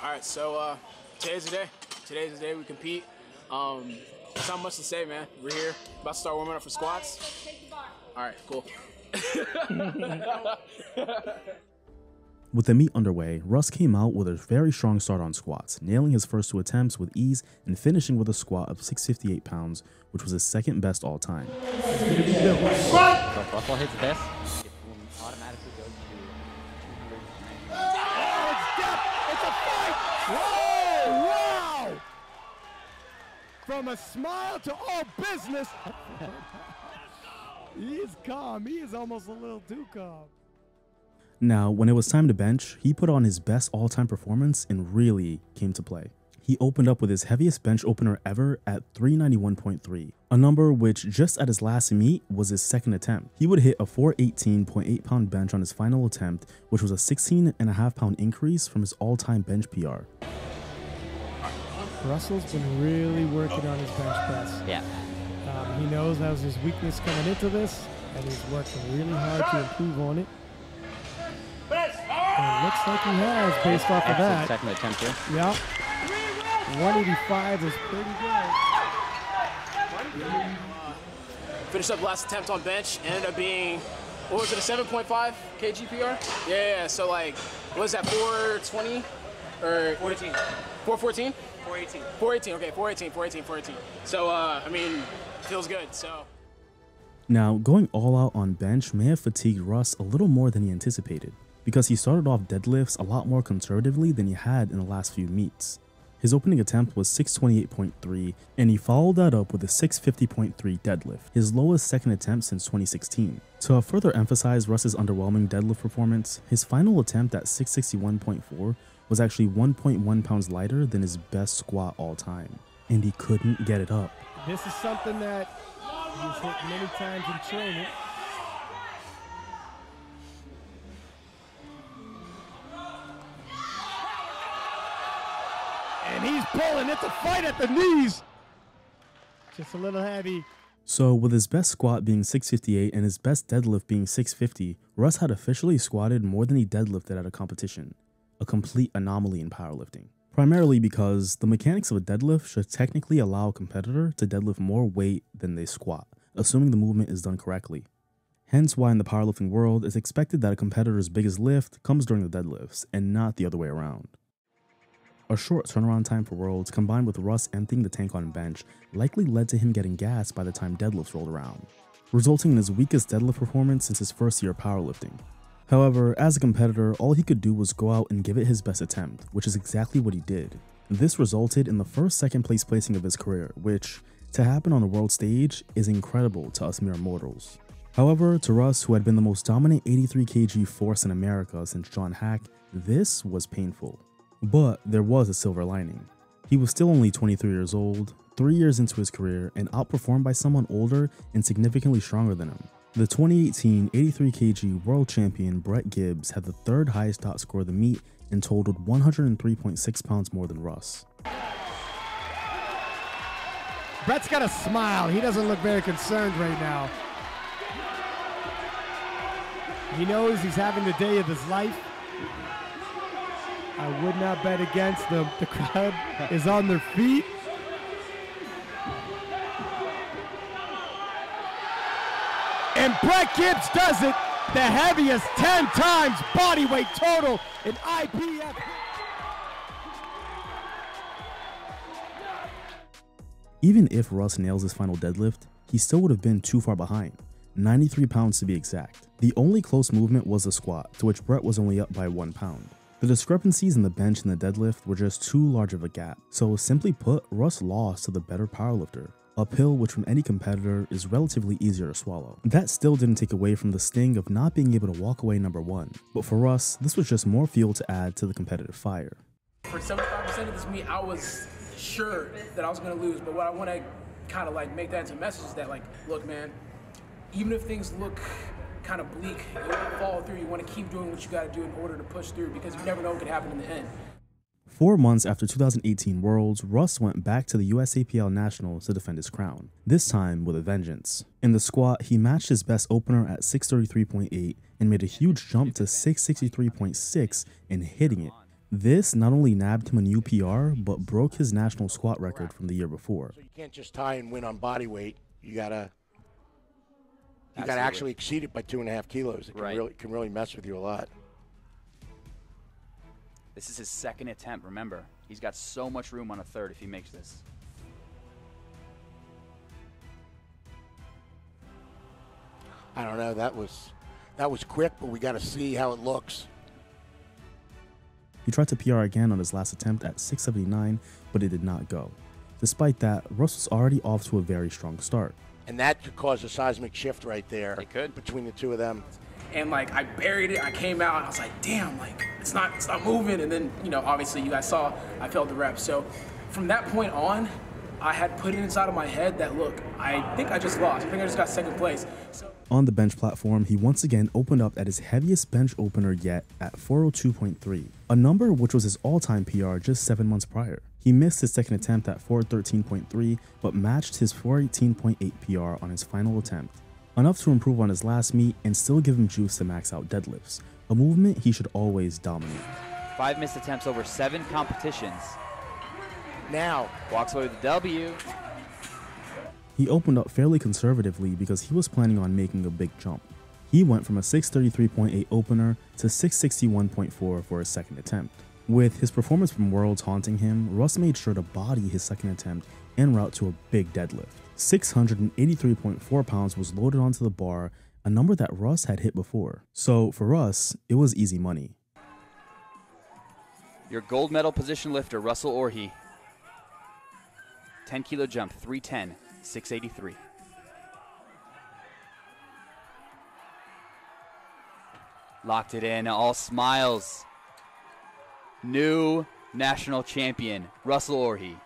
All right, so uh, today's the day. Today's the day we compete. Um, there's not much to say, man. We're here, about to start warming up for squats. All right, cool. With the meet underway, Russ came out with a very strong start on squats, nailing his first two attempts with ease and finishing with a squat of 658 pounds, which was his second best all time. Russell hits this. It will automatically go to Whoa, wow! From a smile to all business. he is calm. He is almost a little too calm. Now, when it was time to bench, he put on his best all time performance and really came to play. He opened up with his heaviest bench opener ever at 391.3, a number which just at his last meet was his second attempt. He would hit a 418.8 pound bench on his final attempt, which was a 16 and a half pound increase from his all time bench PR. Russell's been really working on his bench press. Yeah. Um, he knows that was his weakness coming into this, and he's working really hard to improve on it. And it looks like he has based off of that. second attempt here. Yeah. 185 is pretty good. Finished up last attempt on bench. Ended up being, what was it, a 7.5 KGPR? Yeah, yeah, yeah. So like, what was that, 420? Or 418. 414? 418. 418, okay, 418, 418, 418. So, uh, I mean, feels good, so. Now, going all out on bench may have fatigued Russ a little more than he anticipated, because he started off deadlifts a lot more conservatively than he had in the last few meets. His opening attempt was 628.3, and he followed that up with a 650.3 deadlift, his lowest second attempt since 2016. To further emphasize Russ's underwhelming deadlift performance, his final attempt at 661.4 was actually 1.1 pounds lighter than his best squat all time, and he couldn't get it up. This is something that he's hit many times in training. And he's pulling. It's a fight at the knees. Just a little heavy. So, with his best squat being 658 and his best deadlift being 650, Russ had officially squatted more than he deadlifted at a competition, a complete anomaly in powerlifting. Primarily because the mechanics of a deadlift should technically allow a competitor to deadlift more weight than they squat, assuming the movement is done correctly. Hence why in the powerlifting world, it's expected that a competitor's biggest lift comes during the deadlifts and not the other way around. A short turnaround time for Worlds combined with Russ emptying the tank on bench likely led to him getting gassed by the time deadlifts rolled around, resulting in his weakest deadlift performance since his first year powerlifting. However, as a competitor, all he could do was go out and give it his best attempt, which is exactly what he did. This resulted in the first second place placing of his career, which, to happen on the world stage, is incredible to us mere mortals. However, to Russ, who had been the most dominant 83 kg force in America since John Haack, this was painful. But there was a silver lining. He was still only 23 years old, three years into his career, and outperformed by someone older and significantly stronger than him. The 2018 83 kg world champion Brett Gibbs had the third highest dot score of the meet and totaled 103.6 pounds more than Russ. Brett's got a smile. He doesn't look very concerned right now. He knows he's having the day of his life. I would not bet against them. The crowd is on their feet. And Brett Gibbs does it, the heaviest 10 times body weight total in IPF. Even if Russ nails his final deadlift, he still would have been too far behind, 93 pounds to be exact. The only close movement was the squat, to which Brett was only up by 1 pound. The discrepancies in the bench and the deadlift were just too large of a gap, so simply put, Russ lost to the better powerlifter, a pill which from any competitor is relatively easier to swallow. That still didn't take away from the sting of not being able to walk away number one, but for Russ, this was just more fuel to add to the competitive fire. For 75% of this meet, I was sure that I was going to lose. But what I want to kind of like make that into a message is that, like, look, man, even if things look kind of bleak, you want to follow through. You want to keep doing what you got to do in order to push through because you never know what could happen in the end. Four months after 2018 Worlds, Russ went back to the USAPL Nationals to defend his crown, this time with a vengeance. In the squat, he matched his best opener at 633.8 and made a huge jump to 663.6 and hitting it. This not only nabbed him a new PR, but broke his national squat record from the year before. So You can't just tie and win on body weight. You gotta you gotta actually exceed it by two and a half kilos. It can Right. really can really mess with you a lot. This is his second attempt. Remember, he's got so much room on a third if he makes this. I don't know. That was that was quick, but we got to see how it looks. He tried to PR again on his last attempt at 679, but it did not go. Despite that, Russ was already off to a very strong start. And that could cause a seismic shift right there. It could. between the two of them. and like I buried it. I came out and I was like, damn, like it's not it's not moving. And then you know, obviously you guys saw I failed the rep. So from that point on, I had put it inside of my head that look, I think I just lost. I think I just got second place. So On the bench platform, he once again opened up at his heaviest bench opener yet at 402.3, a number which was his all-time PR just 7 months prior. He missed his second attempt at 413.3, but matched his 418.8 PR on his final attempt, enough to improve on his last meet and still give him juice to max out deadlifts, a movement he should always dominate. Five missed attempts over seven competitions. Now. Walks away with a W. He opened up fairly conservatively because he was planning on making a big jump. He went from a 633.8 opener to 661.4 for his second attempt. With his performance from Worlds haunting him, Russ made sure to body his second attempt en route to a big deadlift. 683.4 pounds was loaded onto the bar, a number that Russ had hit before. So for Russ, it was easy money. Your gold medal position lifter, Russel Orhii. 10 kilo jump, 310, 683. Locked it in, all smiles. New national champion, Russel Orhii.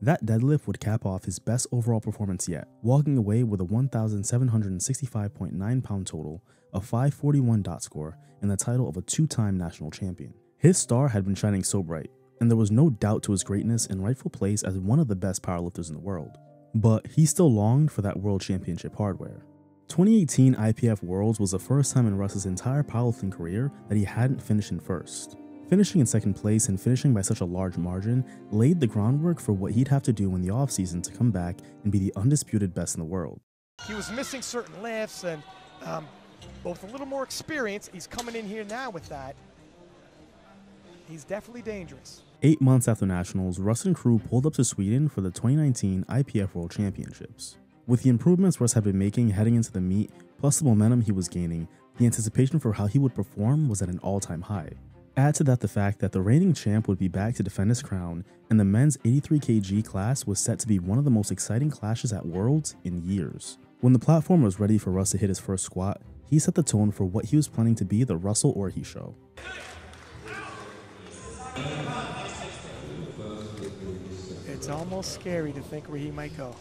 That deadlift would cap off his best overall performance yet, walking away with a 1,765.9 pound total, a 541 dot score, and the title of a two time national champion. His star had been shining so bright, and there was no doubt to his greatness and rightful place as one of the best powerlifters in the world. But he still longed for that world championship hardware. 2018 IPF Worlds was the first time in Russ's entire powerlifting career that he hadn't finished in first. Finishing in second place and finishing by such a large margin laid the groundwork for what he'd have to do in the offseason to come back and be the undisputed best in the world. He was missing certain lifts and um, both a little more experience. He's coming in here now with that. He's definitely dangerous. Eight months after Nationals, Russ and crew pulled up to Sweden for the 2019 IPF World Championships. With the improvements Russ had been making heading into the meet, plus the momentum he was gaining, the anticipation for how he would perform was at an all-time high. Add to that the fact that the reigning champ would be back to defend his crown, and the men's 83 kg class was set to be one of the most exciting clashes at Worlds in years. When the platform was ready for Russ to hit his first squat, he set the tone for what he was planning to be the Russel Orhii show. It's almost scary to think where he might go.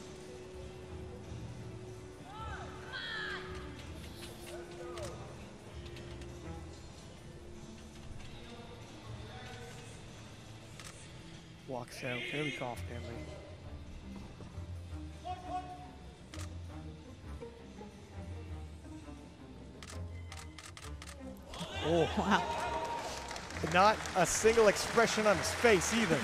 Walks out very confidently. Oh, wow. Not a single expression on his face either.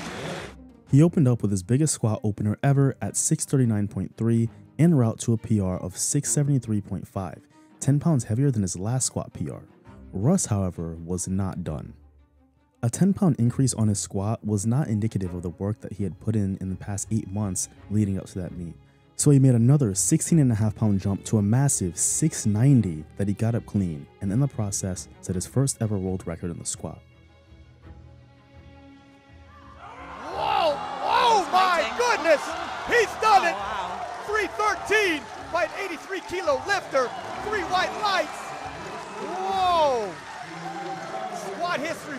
He opened up with his biggest squat opener ever at 639.3 en route to a PR of 673.5, 10 pounds heavier than his last squat PR. Russ, however, was not done. A 10 pound increase on his squat was not indicative of the work that he had put in in the past 8 months leading up to that meet. So he made another 16 and a half pound jump to a massive 690 that he got up clean, and in the process set his first ever world record in the squat. Whoa! Oh my goodness! He's done it! 313 by an 83 kilo lifter. Three white lights. Whoa! History.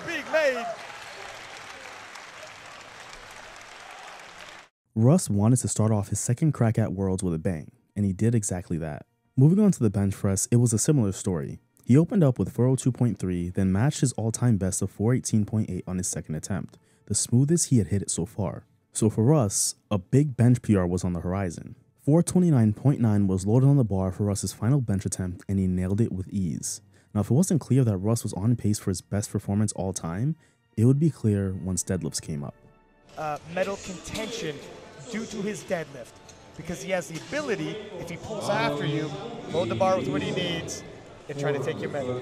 Russ wanted to start off his second crack at Worlds with a bang, and he did exactly that. Moving on to the bench press, it was a similar story. He opened up with 402.3, then matched his all time best of 418.8 on his second attempt, the smoothest he had hit it so far. So for Russ, a big bench PR was on the horizon. 429.9 was loaded on the bar for Russ's final bench attempt, and he nailed it with ease. Now, if it wasn't clear that Russ was on pace for his best performance all time, it would be clear once deadlifts came up. Uh, medal contention due to his deadlift because he has the ability, if he pulls after you, load the bar with what he needs and try to take your medal.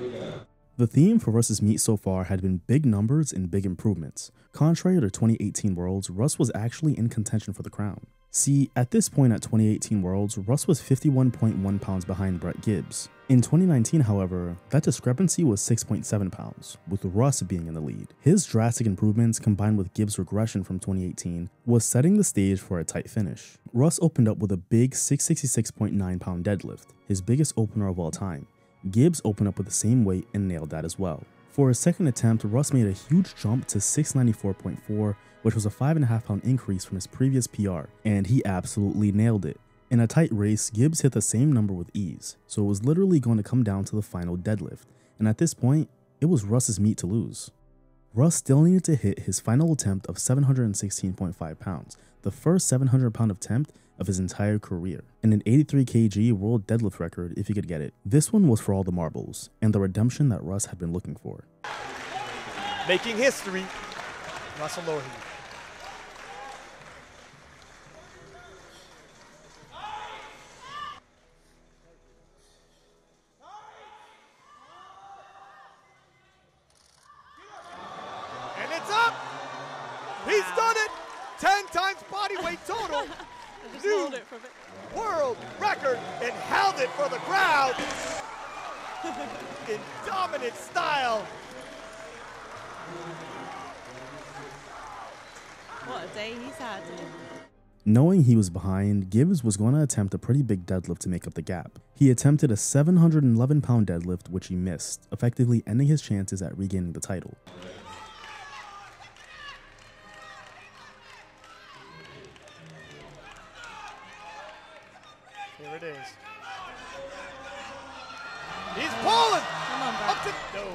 The theme for Russ's meet so far had been big numbers and big improvements. Contrary to 2018 Worlds, Russ was actually in contention for the crown. See, at this point at 2018 Worlds, Russ was 51.1 pounds behind Brett Gibbs. In 2019, however, that discrepancy was 6.7 pounds, with Russ being in the lead. His drastic improvements combined with Gibbs' regression from 2018 was setting the stage for a tight finish. Russ opened up with a big 666.9 pound deadlift, his biggest opener of all time, Gibbs opened up with the same weight and nailed that as well. For his second attempt, Russ made a huge jump to 694.4, which was a 5.5 pound increase from his previous PR, and he absolutely nailed it. In a tight race, Gibbs hit the same number with ease, so it was literally going to come down to the final deadlift, and at this point, it was Russ's meet to lose. Russ still needed to hit his final attempt of 716.5 pounds, the first 700 pound attempt of his entire career, and an 83 kg world deadlift record if he could get it. This one was for all the marbles, and the redemption that Russ had been looking for. Making history, Russel Orhii. And it's up! He's done it! 10 times body weight total. New world record and held it for the crowd in dominant style. What a day he's had. Knowing he was behind, Gibbs was going to attempt a pretty big deadlift to make up the gap. He attempted a 711 pound deadlift, which he missed, effectively ending his chances at regaining the title. Here it is. He's pulling! On, Up to no.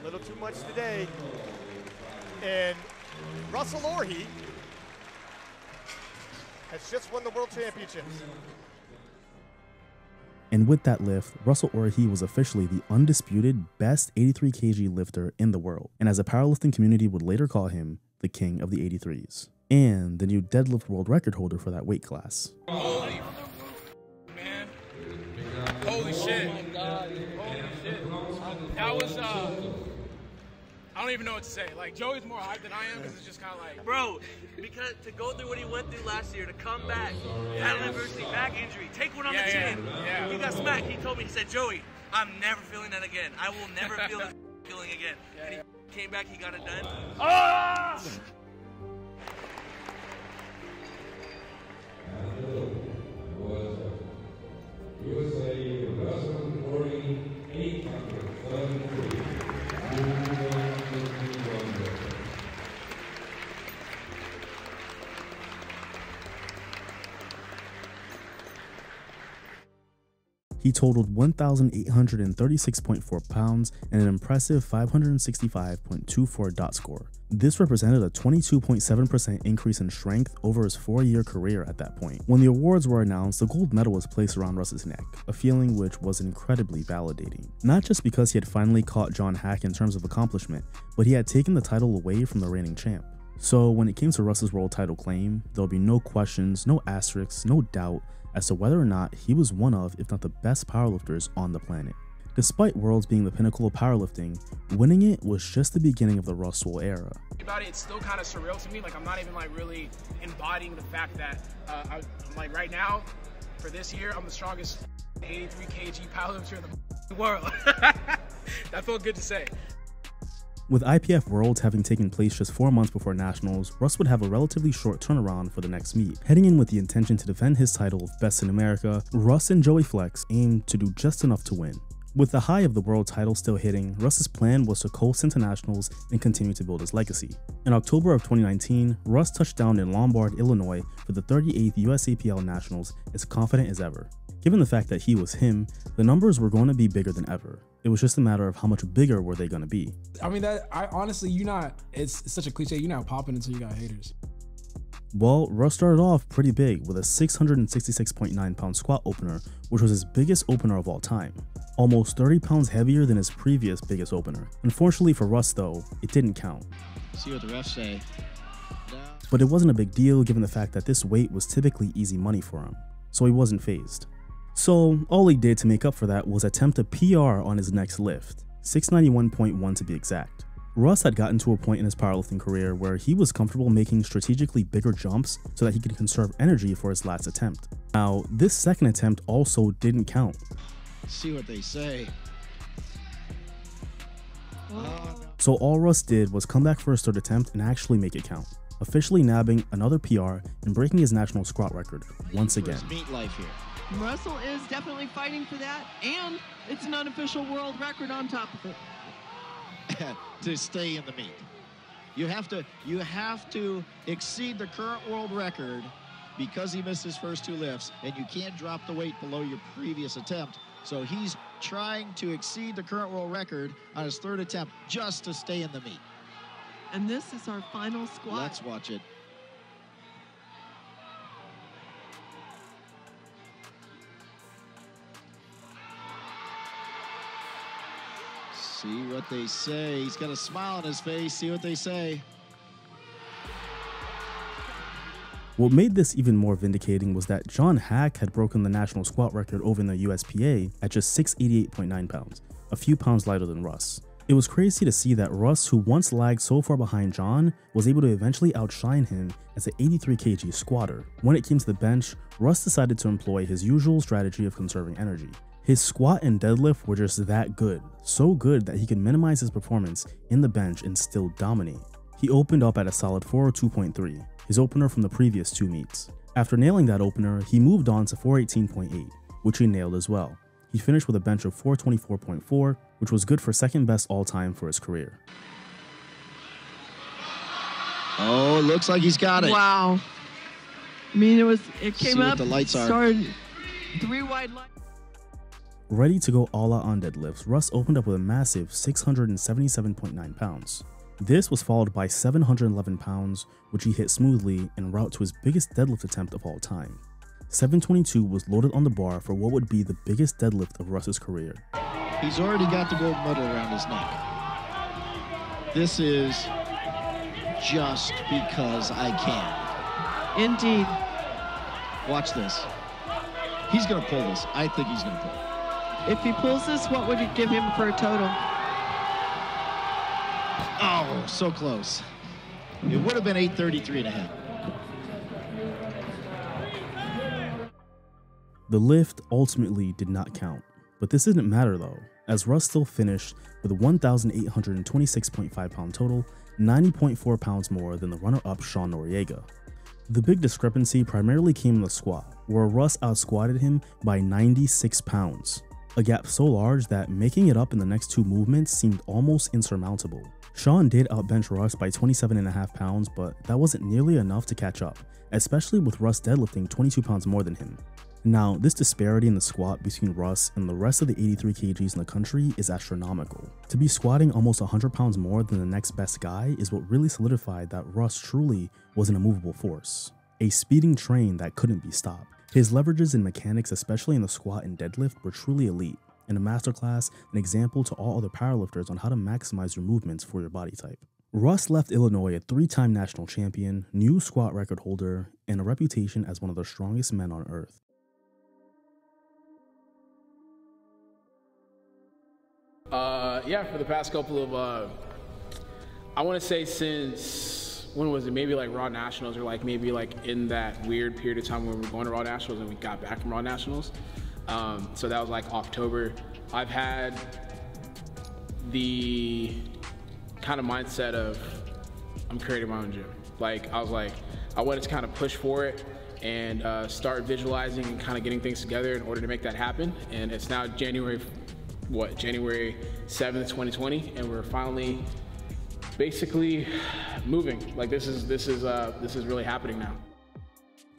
A little too much today. And Russel Orhii has just won the World Championships. And with that lift, Russel Orhii was officially the undisputed best 83 kg lifter in the world, and as the powerlifting community would later call him, the king of the 83s, and the new deadlift world record holder for that weight class. Holy man. Holy shit. Holy shit. That was uh I don't even know what to say. Like Joey's more hyped than I am because it's just kind of like, Bro, because to go through what he went through last year, to come back, had an adversity, back injury, take one on Yeah, the chin. yeah. He got smacked. He told me, he said, Joey, I'm never feeling that again. I will never feel that feeling again. And he came back, he got it done. Ah! He totaled 1,836.4 pounds and an impressive 565.24 dot score. This represented a 22.7% increase in strength over his four year career at that point. When the awards were announced, the gold medal was placed around Russ's neck, a feeling which was incredibly validating. Not just because he had finally caught John Haack in terms of accomplishment, but he had taken the title away from the reigning champ. So when it came to Russ's world title claim, there'll be no questions, no asterisks, no doubt as to whether or not he was one of, if not the best powerlifters on the planet. Despite Worlds being the pinnacle of powerlifting, winning it was just the beginning of the Russell era. about it, it's still kind of surreal to me. Like I'm not even like really embodying the fact that uh, I, like right now, for this year, I'm the strongest 83 kg powerlifter in the world. that felt good to say. With IPF Worlds having taken place just four months before Nationals, Russ would have a relatively short turnaround for the next meet. Heading in with the intention to defend his title of Best in America, Russ and Joey Flex aimed to do just enough to win. With the high of the world title still hitting, Russ's plan was to coast into nationals and continue to build his legacy. In October of 2019, Russ touched down in Lombard, Illinois for the 38th USAPL Nationals as confident as ever. Given the fact that he was him, the numbers were going to be bigger than ever. It was just a matter of how much bigger were they going to be. I mean that I honestly you're not it's, it's such a cliche, you're not popping until you got haters. Well, Russ started off pretty big with a 666.9 pound squat opener, which was his biggest opener of all time. Almost 30 pounds heavier than his previous biggest opener. Unfortunately for Russ though, it didn't count. See what the refs say. But it wasn't a big deal given the fact that this weight was typically easy money for him, so he wasn't phased. So all he did to make up for that was attempt a PR on his next lift, 691.1 to be exact. Russ had gotten to a point in his powerlifting career where he was comfortable making strategically bigger jumps so that he could conserve energy for his last attempt. Now, this second attempt also didn't count. See what they say. So all Russ did was come back for his third attempt and actually make it count. officially nabbing another PR and breaking his national squat record once again. Meat life here. Russell is definitely fighting for that, and it's an unofficial world record on top of it. to stay in the meet. You have to you have to exceed the current world record because he missed his first two lifts, and you can't drop the weight below your previous attempt. So he's trying to exceed the current world record on his third attempt just to stay in the meet. And this is our final squat. Let's watch it. See what they say. He's got a smile on his face. See what they say. What made this even more vindicating was that John Haack had broken the national squat record over in the USPA at just 688.9 pounds, a few pounds lighter than Russ. It was crazy to see that Russ, who once lagged so far behind John, was able to eventually outshine him as an 83 kg squatter. When it came to the bench, Russ decided to employ his usual strategy of conserving energy. His squat and deadlift were just that good, so good that he could minimize his performance in the bench and still dominate. He opened up at a solid 402.3, his opener from the previous two meets. After nailing that opener, he moved on to 418.8, which he nailed as well. He finished with a bench of 424.4, which was good for second best all time for his career. Oh, it looks like he's got it. Wow. I mean, it was it See came what up. the lights are. Started three wide lights. Ready to go all out on deadlifts, Russ opened up with a massive 677.9 pounds. This was followed by 711 pounds, which he hit smoothly en route to his biggest deadlift attempt of all time. 722 was loaded on the bar for what would be the biggest deadlift of Russ's career. He's already got the gold medal around his neck. This is just because I can. Indeed. Watch this. He's going to pull this. I think he's going to pull it. If he pulls this, what would you give him for a total? Oh, so close. It would have been 833 and a half. The lift ultimately did not count, but this didn't matter though, as Russ still finished with a 1,826.5 pound total, 90.4 pounds more than the runner up Sean Noriega. The big discrepancy primarily came in the squat, where Russ outsquatted him by 96 pounds, a gap so large that making it up in the next two movements seemed almost insurmountable. Sean did outbench Russ by 27.5 pounds, but that wasn't nearly enough to catch up, especially with Russ deadlifting 22 pounds more than him. Now, this disparity in the squat between Russ and the rest of the 83 kgs in the country is astronomical. To be squatting almost 100 pounds more than the next best guy is what really solidified that Russ truly was an immovable force, a speeding train that couldn't be stopped. His leverages and mechanics, especially in the squat and deadlift, were truly elite, and a masterclass, an example to all other powerlifters on how to maximize your movements for your body type. Russ left Illinois a three time national champion, new squat record holder, and a reputation as one of the strongest men on earth. Uh, yeah, for the past couple of, uh, I want to say since when was it? Maybe like Raw Nationals, or like maybe like in that weird period of time when we were going to Raw Nationals and we got back from Raw Nationals. Um, so that was like October. I've had the kind of mindset of I'm creating my own gym. Like I was like, I wanted to kind of push for it and uh, start visualizing and kind of getting things together in order to make that happen. And it's now January what January 7th 2020 and we're finally basically moving like this is this is uh this is really happening now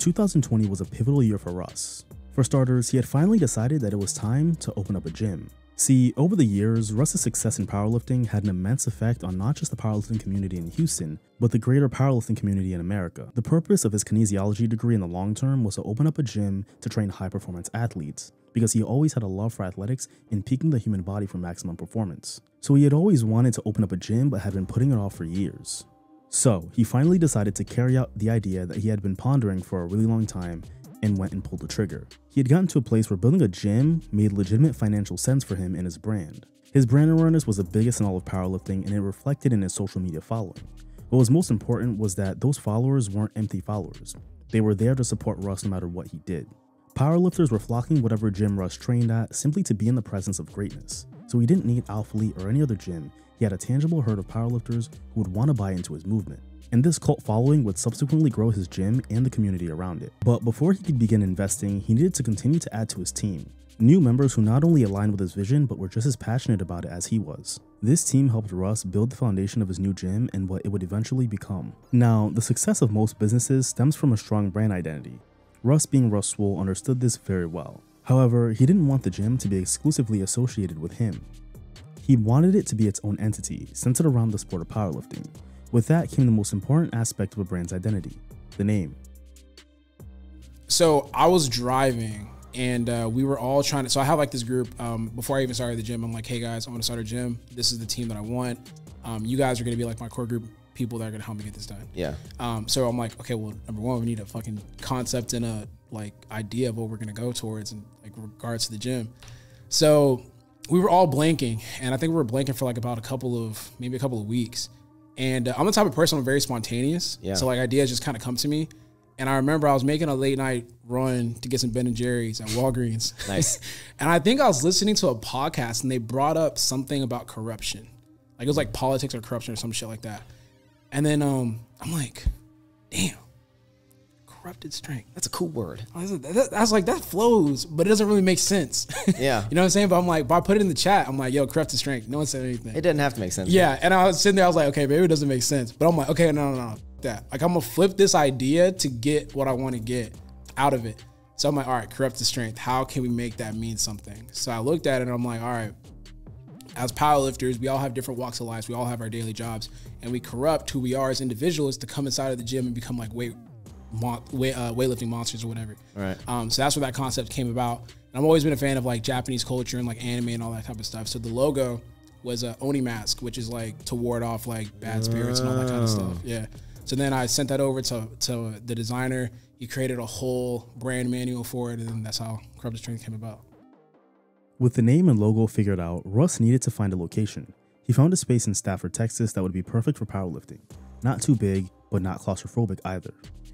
2020 was a pivotal year for Russ. For starters, he had finally decided that it was time to open up a gym. See, over the years, Russ's success in powerlifting had an immense effect on not just the powerlifting community in Houston, but the greater powerlifting community in America. The purpose of his kinesiology degree in the long term was to open up a gym to train high performance athletes, because he always had a love for athletics and peaking the human body for maximum performance. So he had always wanted to open up a gym but had been putting it off for years. So he finally decided to carry out the idea that he had been pondering for a really long time and went and pulled the trigger. He had gotten to a place where building a gym made legitimate financial sense for him and his brand. His brand awareness was the biggest in all of powerlifting and it reflected in his social media following. What was most important was that those followers weren't empty followers. They were there to support Russ no matter what he did. Powerlifters were flocking whatever gym Russ trained at simply to be in the presence of greatness. So he didn't need Alphalete or any other gym, he had a tangible herd of powerlifters who would want to buy into his movement. and this cult following would subsequently grow his gym and the community around it. But before he could begin investing, he needed to continue to add to his team. New members who not only aligned with his vision, but were just as passionate about it as he was. This team helped Russ build the foundation of his new gym and what it would eventually become. Now, the success of most businesses stems from a strong brand identity. Russ being Russ understood this very well. However, he didn't want the gym to be exclusively associated with him. He wanted it to be its own entity, centered around the sport of powerlifting. With that came the most important aspect of a brand's identity, the name. So I was driving and uh, we were all trying to. So I have like this group. Um, before I even started the gym, I'm like, hey guys, I want to start a gym. This is the team that I want. Um, you guys are gonna be like my core group people that are gonna help me get this done. Yeah. Um, so I'm like, okay, well, number one, we need a fucking concept and a like idea of what we're gonna go towards in like regards to the gym. So we were all blanking, and I think we were blanking for like about a couple of maybe a couple of weeks. And uh, I'm the type of person I'm very spontaneous. Yeah. So like ideas just kind of come to me. And I remember I was making a late night run to get some Ben and Jerry's at Walgreens. Nice. and I think I was listening to a podcast and they brought up something about corruption. Like it was like politics or corruption or some shit like that. And then um, I'm like, damn, corrupted strength. That's a cool word. I was, like, that, I was like, that flows, but it doesn't really make sense. Yeah. you know what I'm saying? But I'm like, but I put it in the chat. I'm like, yo, corrupted strength. No one said anything. It didn't have to make sense. Yeah, and I was sitting there. I was like, okay, maybe it doesn't make sense. But I'm like, okay, no, no, no, that. Like, I'm gonna flip this idea to get what I want to get out of it. So I'm like, all right, corrupted strength. How can we make that mean something? So I looked at it and I'm like, all right. As powerlifters, we all have different walks of lives. We all have our daily jobs, and we corrupt who we are as individuals to come inside of the gym and become like weight, mon- weight uh, weightlifting monsters or whatever. Right. Um, so that's where that concept came about. And I've always been a fan of like Japanese culture and like anime and all that type of stuff. So the logo was a oni mask, which is like to ward off like bad spirits and all that kind of stuff. Oh. Yeah. So then I sent that over to to the designer. He created a whole brand manual for it, and that's how Corrupted Strength came about. With the name and logo figured out, Russ needed to find a location. He found a space in Stafford, Texas that would be perfect for powerlifting. Not too big, but not claustrophobic either.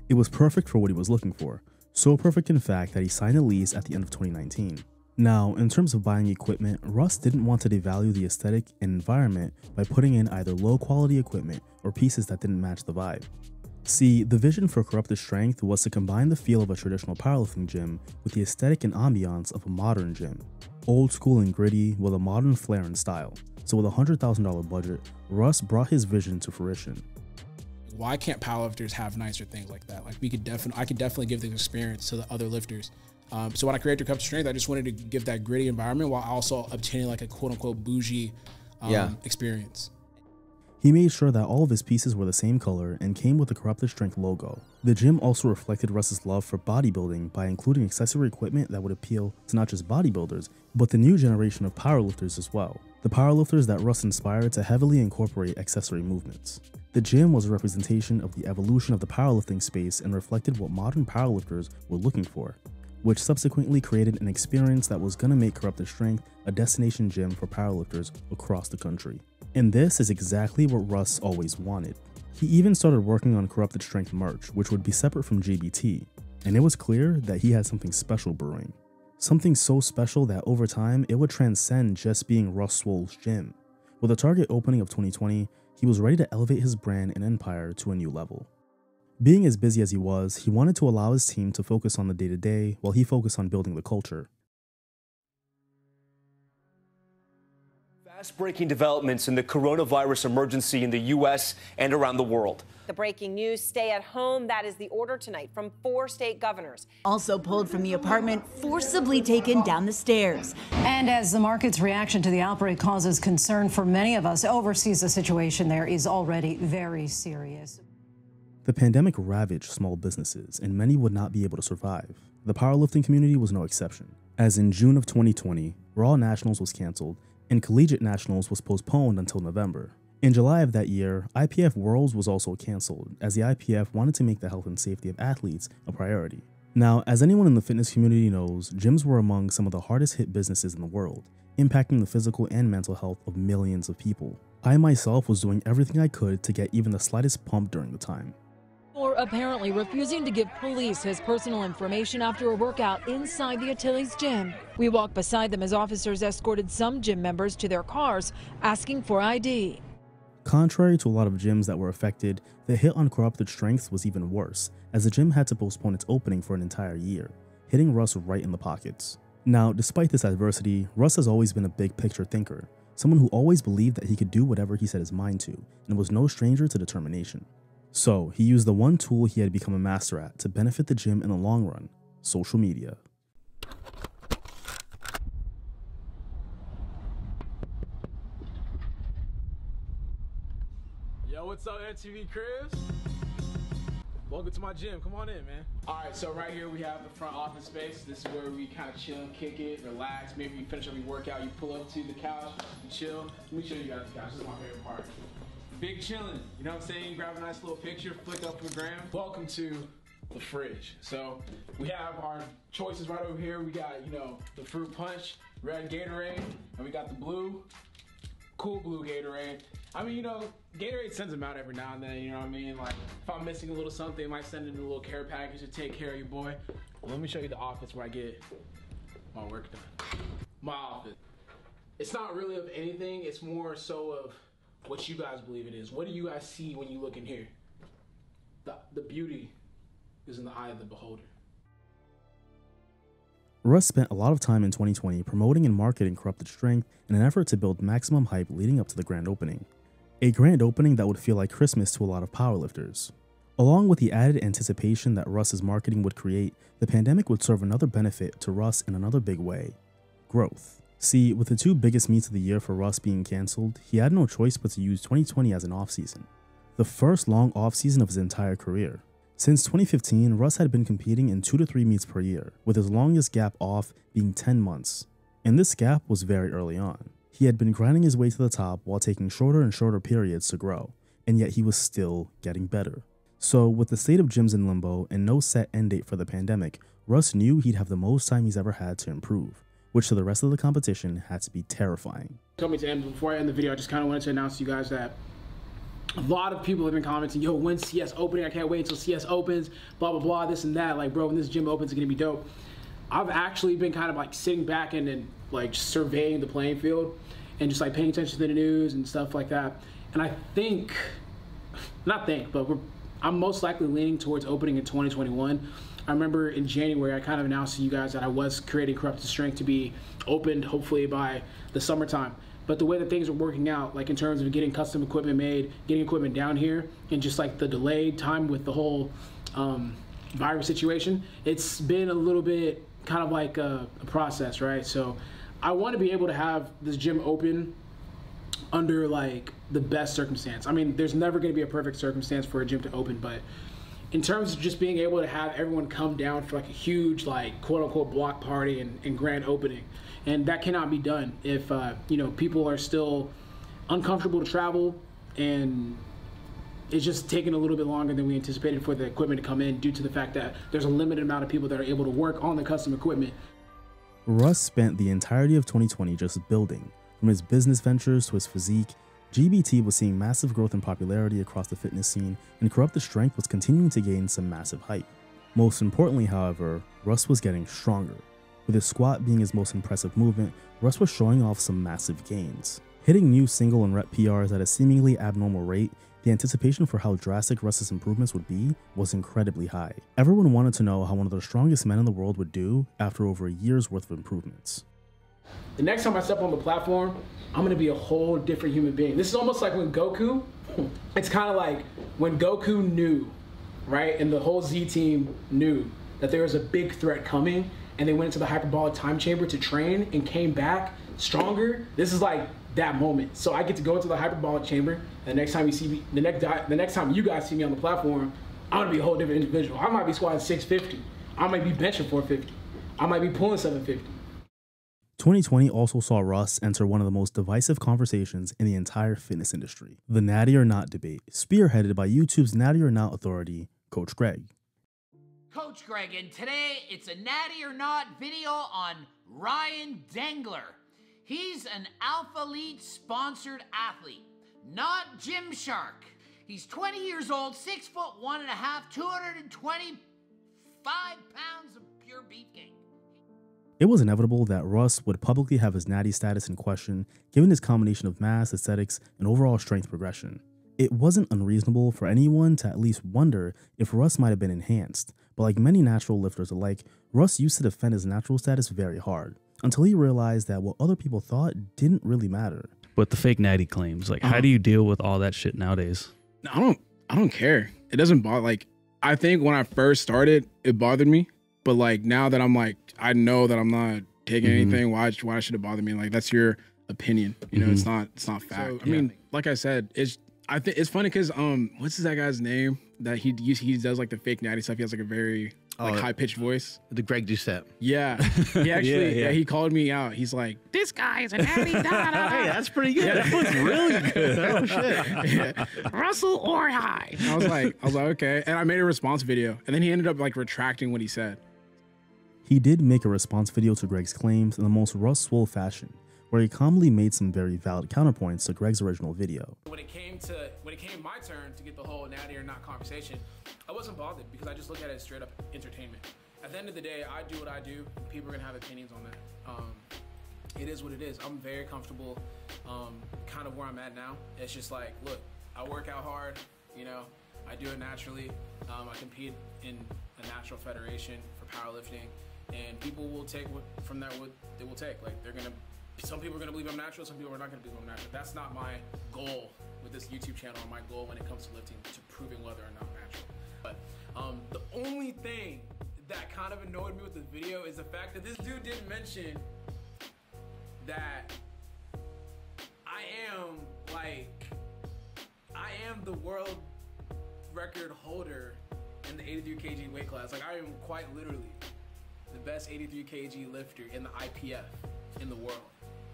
It was perfect for what he was looking for. So perfect, in fact, that he signed a lease at the end of 2019. Now, in terms of buying equipment, Russ didn't want to devalue the aesthetic and environment by putting in either low quality equipment or pieces that didn't match the vibe. See, the vision for Corrupted Strength was to combine the feel of a traditional powerlifting gym with the aesthetic and ambiance of a modern gym. Old school and gritty with a modern flair and style. So with a $100,000 budget, Russ brought his vision to fruition. Why can't powerlifters have nicer things like that? Like we could definitely, I could definitely give this experience to the other lifters. Um, so when I created Corrupted Strength, I just wanted to give that gritty environment while also obtaining like a quote unquote bougie um, Yeah. experience. He made sure that all of his pieces were the same color and came with the Corrupted Strength logo. The gym also reflected Russ's love for bodybuilding by including accessory equipment that would appeal to not just bodybuilders, but the new generation of powerlifters as well. The powerlifters that Russ inspired to heavily incorporate accessory movements. The gym was a representation of the evolution of the powerlifting space and reflected what modern powerlifters were looking for, which subsequently created an experience that was going to make Corrupted Strength a destination gym for powerlifters across the country. And this is exactly what Russ always wanted. He even started working on Corrupted Strength merch, which would be separate from GBT, and it was clear that he had something special brewing. Something so special that over time it would transcend just being Russ Swole's gym. With a target opening of 2020, he was ready to elevate his brand and empire to a new level. Being as busy as he was, he wanted to allow his team to focus on the day to day while he focused on building the culture. Fast breaking developments in the coronavirus emergency in the U.S. and around the world. The breaking news stay at home. That is the order tonight from four state governors. Also pulled from the apartment, forcibly taken down the stairs. And as the market's reaction to the outbreak causes concern for many of us overseas, the situation there is already very serious. The pandemic ravaged small businesses, and many would not be able to survive. The powerlifting community was no exception, as in June of 2020, Raw Nationals was canceled, and Collegiate Nationals was postponed until November. In July of that year, IPF Worlds was also canceled, as the IPF wanted to make the health and safety of athletes a priority. Now, as anyone in the fitness community knows, gyms were among some of the hardest hit businesses in the world, impacting the physical and mental health of millions of people. I myself was doing everything I could to get even the slightest pump during the time. Apparently refusing to give police his personal information after a workout inside the Atilis gym. We walked beside them as officers escorted some gym members to their cars, asking for ID. Contrary to a lot of gyms that were affected, the hit on corrupted strength was even worse, as the gym had to postpone its opening for an entire year, hitting Russ right in the pockets. Now, despite this adversity, Russ has always been a big picture thinker, someone who always believed that he could do whatever he set his mind to, and was no stranger to determination. So, he used the one tool he had become a master at to benefit the gym in the long run social media. Yo, what's up, MTV Cribs? Welcome to my gym. Come on in, man. All right, so right here we have the front office space. This is where we kind of chill, kick it, relax. Maybe you finish up your workout, you pull up to the couch, you chill. Let me show you guys the couch. This is my favorite part. Big chilling. You know what I'm saying? Grab a nice little picture, flick up the gram. Welcome to the fridge. So we have our choices right over here. We got, you know, the fruit punch, red Gatorade, and we got the blue, cool blue Gatorade. I mean, you know, Gatorade sends them out every now and then, you know what I mean? Like, if I'm missing a little something, I might send in a little care package to take care of your boy. Let me show you the office where I get my work done. My office. It's not really of anything, it's more so of what you guys believe it is. What do you guys see when you look in here? The, the beauty is in the eye of the beholder. Russ spent a lot of time in 2020 promoting and marketing Corrupted Strength in an effort to build maximum hype leading up to the grand opening. A grand opening that would feel like Christmas to a lot of powerlifters. Along with the added anticipation that Russ's marketing would create, the pandemic would serve another benefit to Russ in another big way growth. See, with the two biggest meets of the year for Russ being cancelled, he had no choice but to use 2020 as an offseason. The first long offseason of his entire career. Since 2015, Russ had been competing in 2 to 3 meets per year, with his longest gap off being 10 months. And this gap was very early on. He had been grinding his way to the top while taking shorter and shorter periods to grow, and yet he was still getting better. So, with the state of gyms in limbo and no set end date for the pandemic, Russ knew he'd have the most time he's ever had to improve, which to the rest of the competition had to be terrifying. Told me to end before I end the video. I just kind of wanted to announce to you guys that a lot of people have been commenting, yo, when's CS opening? I can't wait until CS opens, blah, blah, blah, this and that. Like, bro, when this gym opens, it's gonna be dope. I've actually been kind of like sitting back and, and like surveying the playing field and just like paying attention to the news and stuff like that. And I think, not think, but I'm most likely leaning towards opening in 2021. I remember in January, I kind of announced to you guys that I was creating Corrupted Strength to be opened hopefully by the summertime. But the way that things are working out, like in terms of getting custom equipment made, getting equipment down here, and just like the delayed time with the whole um, virus situation, it's been a little bit kind of like a, a process, right? So I want to be able to have this gym open under like the best circumstance. I mean, there's never going to be a perfect circumstance for a gym to open, but in terms of just being able to have everyone come down for like a huge like quote unquote block party and, and grand opening and that cannot be done if uh, you know people are still uncomfortable to travel and it's just taking a little bit longer than we anticipated for the equipment to come in due to the fact that there's a limited amount of people that are able to work on the custom equipment. Russ spent the entirety of 2020 just building. From his business ventures to his physique, GBT was seeing massive growth in popularity across the fitness scene, and Corrupted Strength was continuing to gain some massive hype. Most importantly, however, Russ was getting stronger. With his squat being his most impressive movement, Russ was showing off some massive gains. Hitting new single and rep PRs at a seemingly abnormal rate, the anticipation for how drastic Russ's improvements would be was incredibly high. Everyone wanted to know how one of the strongest men in the world would do after over a year's worth of improvements. The next time I step on the platform, I'm gonna be a whole different human being. This is almost like when Goku, it's kind of like when Goku knew, right? And the whole Z team knew that there was a big threat coming and they went into the hyperbolic time chamber to train and came back stronger. This is like that moment. So I get to go into the hyperbolic chamber. The next time you see me, the next the next time you guys see me on the platform, I'm gonna be a whole different individual. I might be squatting 650. I might be benching 450. I might be pulling 750. 2020 also saw Russ enter one of the most divisive conversations in the entire fitness industry the Natty or Not debate, spearheaded by YouTube's Natty or Not authority, Coach Greg. Coach Greg, and today it's a Natty or Not video on Ryan Dengler. He's an Alphalete sponsored athlete, not Gymshark. He's 20 years old, six foot one and a half, 225 pounds of pure beefcake. It was inevitable that Russ would publicly have his natty status in question given his combination of mass, aesthetics, and overall strength progression. It wasn't unreasonable for anyone to at least wonder if Russ might have been enhanced, but like many natural lifters alike, Russ used to defend his natural status very hard, until he realized that what other people thought didn't really matter. But the fake natty claims, like, Uh-huh. how do you deal with all that shit nowadays? I don't I don't care. It doesn't bother like I think when I first started, it bothered me. But like now that I'm like I know that I'm not taking Mhm. anything, why why should it bother me? Like that's your opinion. You know, it's Mhm. not it's not fact. I yeah. mean, like I said, it's I think it's funny because um what's that guy's name that he he he does like the fake natty stuff. He has like a very like Oh, high pitched voice. The Greg Doucette. Yeah, he actually yeah, Yeah, yeah. he called me out. He's like, this guy is an natty. da, da, da." Hey, that's pretty good. Yeah. That was really good. Oh, shit. Russel Orhii. I was like, I was like, okay. And I made a response video. And then he ended up like retracting what he said. He did make a response video to Greg's claims in the most Russ swole fashion, where he calmly made some very valid counterpoints to Greg's original video. When it came to when it came my turn to get the whole natty or not conversation, I wasn't bothered because I just look at it as straight up entertainment. At the end of the day, I do what I do. People are gonna have opinions on that. Um, it is what it is. I'm very comfortable, um, kind of where I'm at now. It's just like, look, I work out hard. You know, I do it naturally. Um, I compete in a natural federation for powerlifting, and people will take what, from that what they will take. Like they're gonna, some people are gonna believe I'm natural. Some people are not gonna believe I'm natural. That's not my goal with this YouTube channel. My goal when it comes to lifting to proving whether or not I'm natural. But um, the only thing that kind of annoyed me with the video is the fact that this dude didn't mention that I am like I am the world record holder in the 83 kg weight class. Like I am quite literally the best 83 kg lifter in the IPF in the world.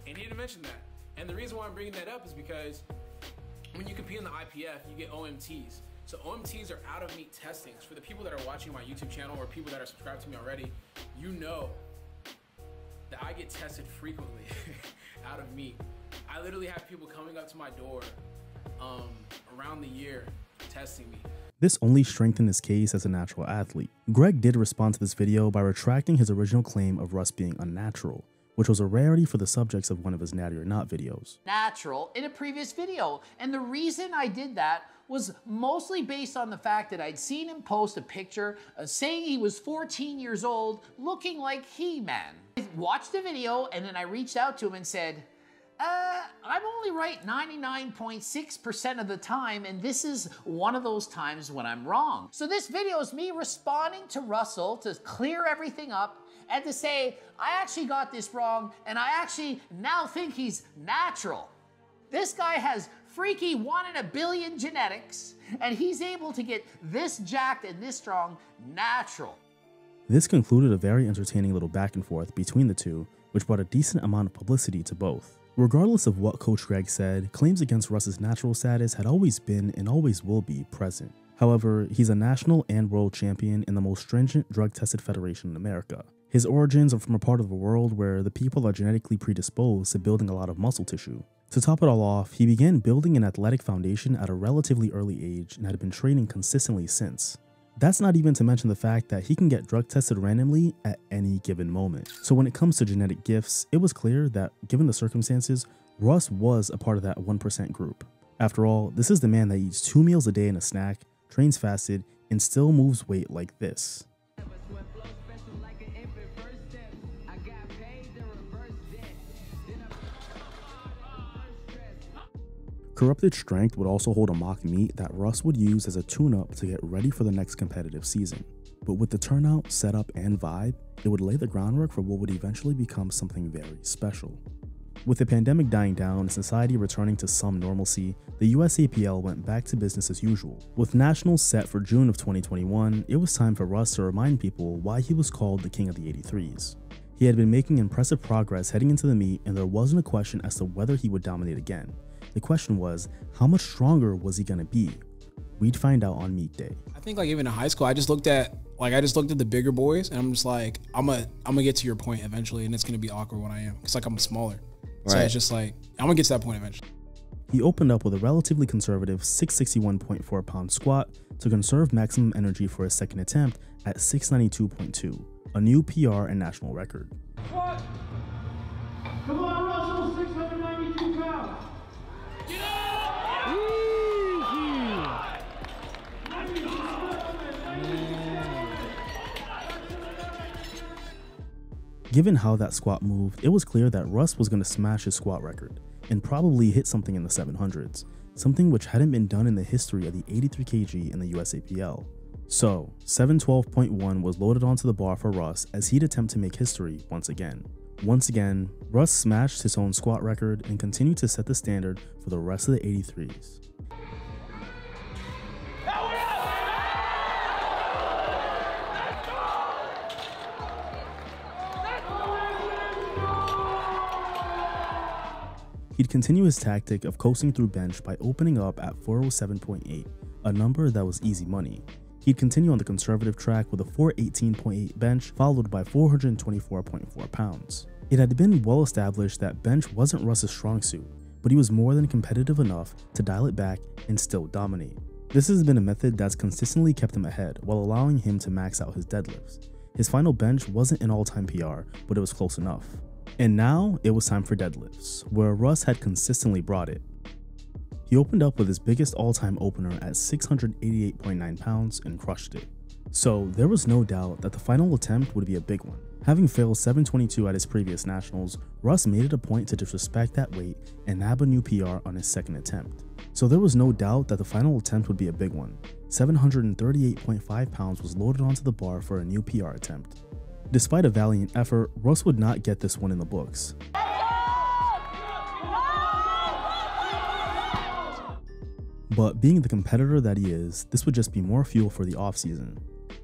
And he didn't mention that. And the reason why I'm bringing that up is because when you compete in the IPF, you get OMTs. So OMTs are out of meet testings. For the people that are watching my YouTube channel or people that are subscribed to me already, you know that I get tested frequently out of meet. I literally have people coming up to my door um, around the year testing me. This only strengthened his case as a natural athlete. Greg did respond to this video by retracting his original claim of Russ being unnatural, which was a rarity for the subjects of one of his Natty or Not videos. natural in a previous video. And the reason I did that was mostly based on the fact that I'd seen him post a picture uh, saying he was 14 years old looking like He-Man. I watched the video and then I reached out to him and said, uh, I'm only right 99.6% of the time, and this is one of those times when I'm wrong. So this video is me responding to Russell to clear everything up and to say, I actually got this wrong, and I actually now think he's natural. This guy has freaky one in a billion genetics, and he's able to get this jacked and this strong natural. This concluded a very entertaining little back and forth between the two, which brought a decent amount of publicity to both. Regardless of what Coach Greg said, claims against Russ's natural status had always been and always will be present. However, he's a national and world champion in the most stringent drug tested federation in America. His origins are from a part of the world where the people are genetically predisposed to building a lot of muscle tissue. To top it all off, he began building an athletic foundation at a relatively early age and had been training consistently since. That's not even to mention the fact that he can get drug tested randomly at any given moment. So when it comes to genetic gifts, it was clear that given the circumstances, Russ was a part of that 1% group. After all, this is the man that eats two meals a day and a snack, trains fasted, and still moves weight like this. Corrupted Strength would also hold a mock meet that Russ would use as a tune-up to get ready for the next competitive season. But with the turnout, setup, and vibe, it would lay the groundwork for what would eventually become something very special. With the pandemic dying down and society returning to some normalcy, the USAPL went back to business as usual. With nationals set for June of 2021, it was time for Russ to remind people why he was called the King of the 83s. He had been making impressive progress heading into the meet, and there wasn't a question as to whether he would dominate again. The question was, how much stronger was he gonna be? We'd find out on meet day. I think like even in high school, I just looked at like I just looked at the bigger boys, and I'm just like, I'm gonna I'm gonna get to your point eventually, and it's gonna be awkward when I am, cause like I'm smaller. right. So it's just like I'm gonna get to that point eventually. He opened up with a relatively conservative 661.4 pound squat to conserve maximum energy for his second attempt at 692.2, a new PR and national record. Come on, Given how that squat moved, it was clear that Russ was going to smash his squat record and probably hit something in the 700s, something which hadn't been done in the history of the 83 kg in the USAPL. So, 712.1 was loaded onto the bar for Russ as he'd attempt to make history once again. Once again, Russ smashed his own squat record and continued to set the standard for the rest of the 83s. He'd continue his tactic of coasting through bench by opening up at 407.8, a number that was easy money. He'd continue on the conservative track with a 418.8 bench, followed by 424.4 pounds. It had been well established that bench wasn't Russ's strong suit, but he was more than competitive enough to dial it back and still dominate. This has been a method that's consistently kept him ahead while allowing him to max out his deadlifts. His final bench wasn't an all-time PR, but it was close enough. And now it was time for deadlifts, where Russ had consistently brought it. He opened up with his biggest all-time opener at 688.9 pounds and crushed it. So there was no doubt that the final attempt would be a big one. Having failed 722 at his previous nationals, Russ made it a point to disrespect that weight and nab a new PR on his second attempt. So there was no doubt that the final attempt would be a big one. 738.5 pounds was loaded onto the bar for a new PR attempt. Despite a valiant effort, Russ would not get this one in the books. But being the competitor that he is, this would just be more fuel for the offseason.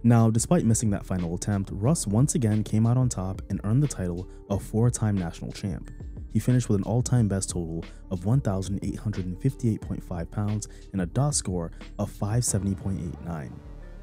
Now, despite missing that final attempt, Russ once again came out on top and earned the title of four-time national champ. He finished with an all-time best total of 1,858.5 pounds and a DOT score of 570.89.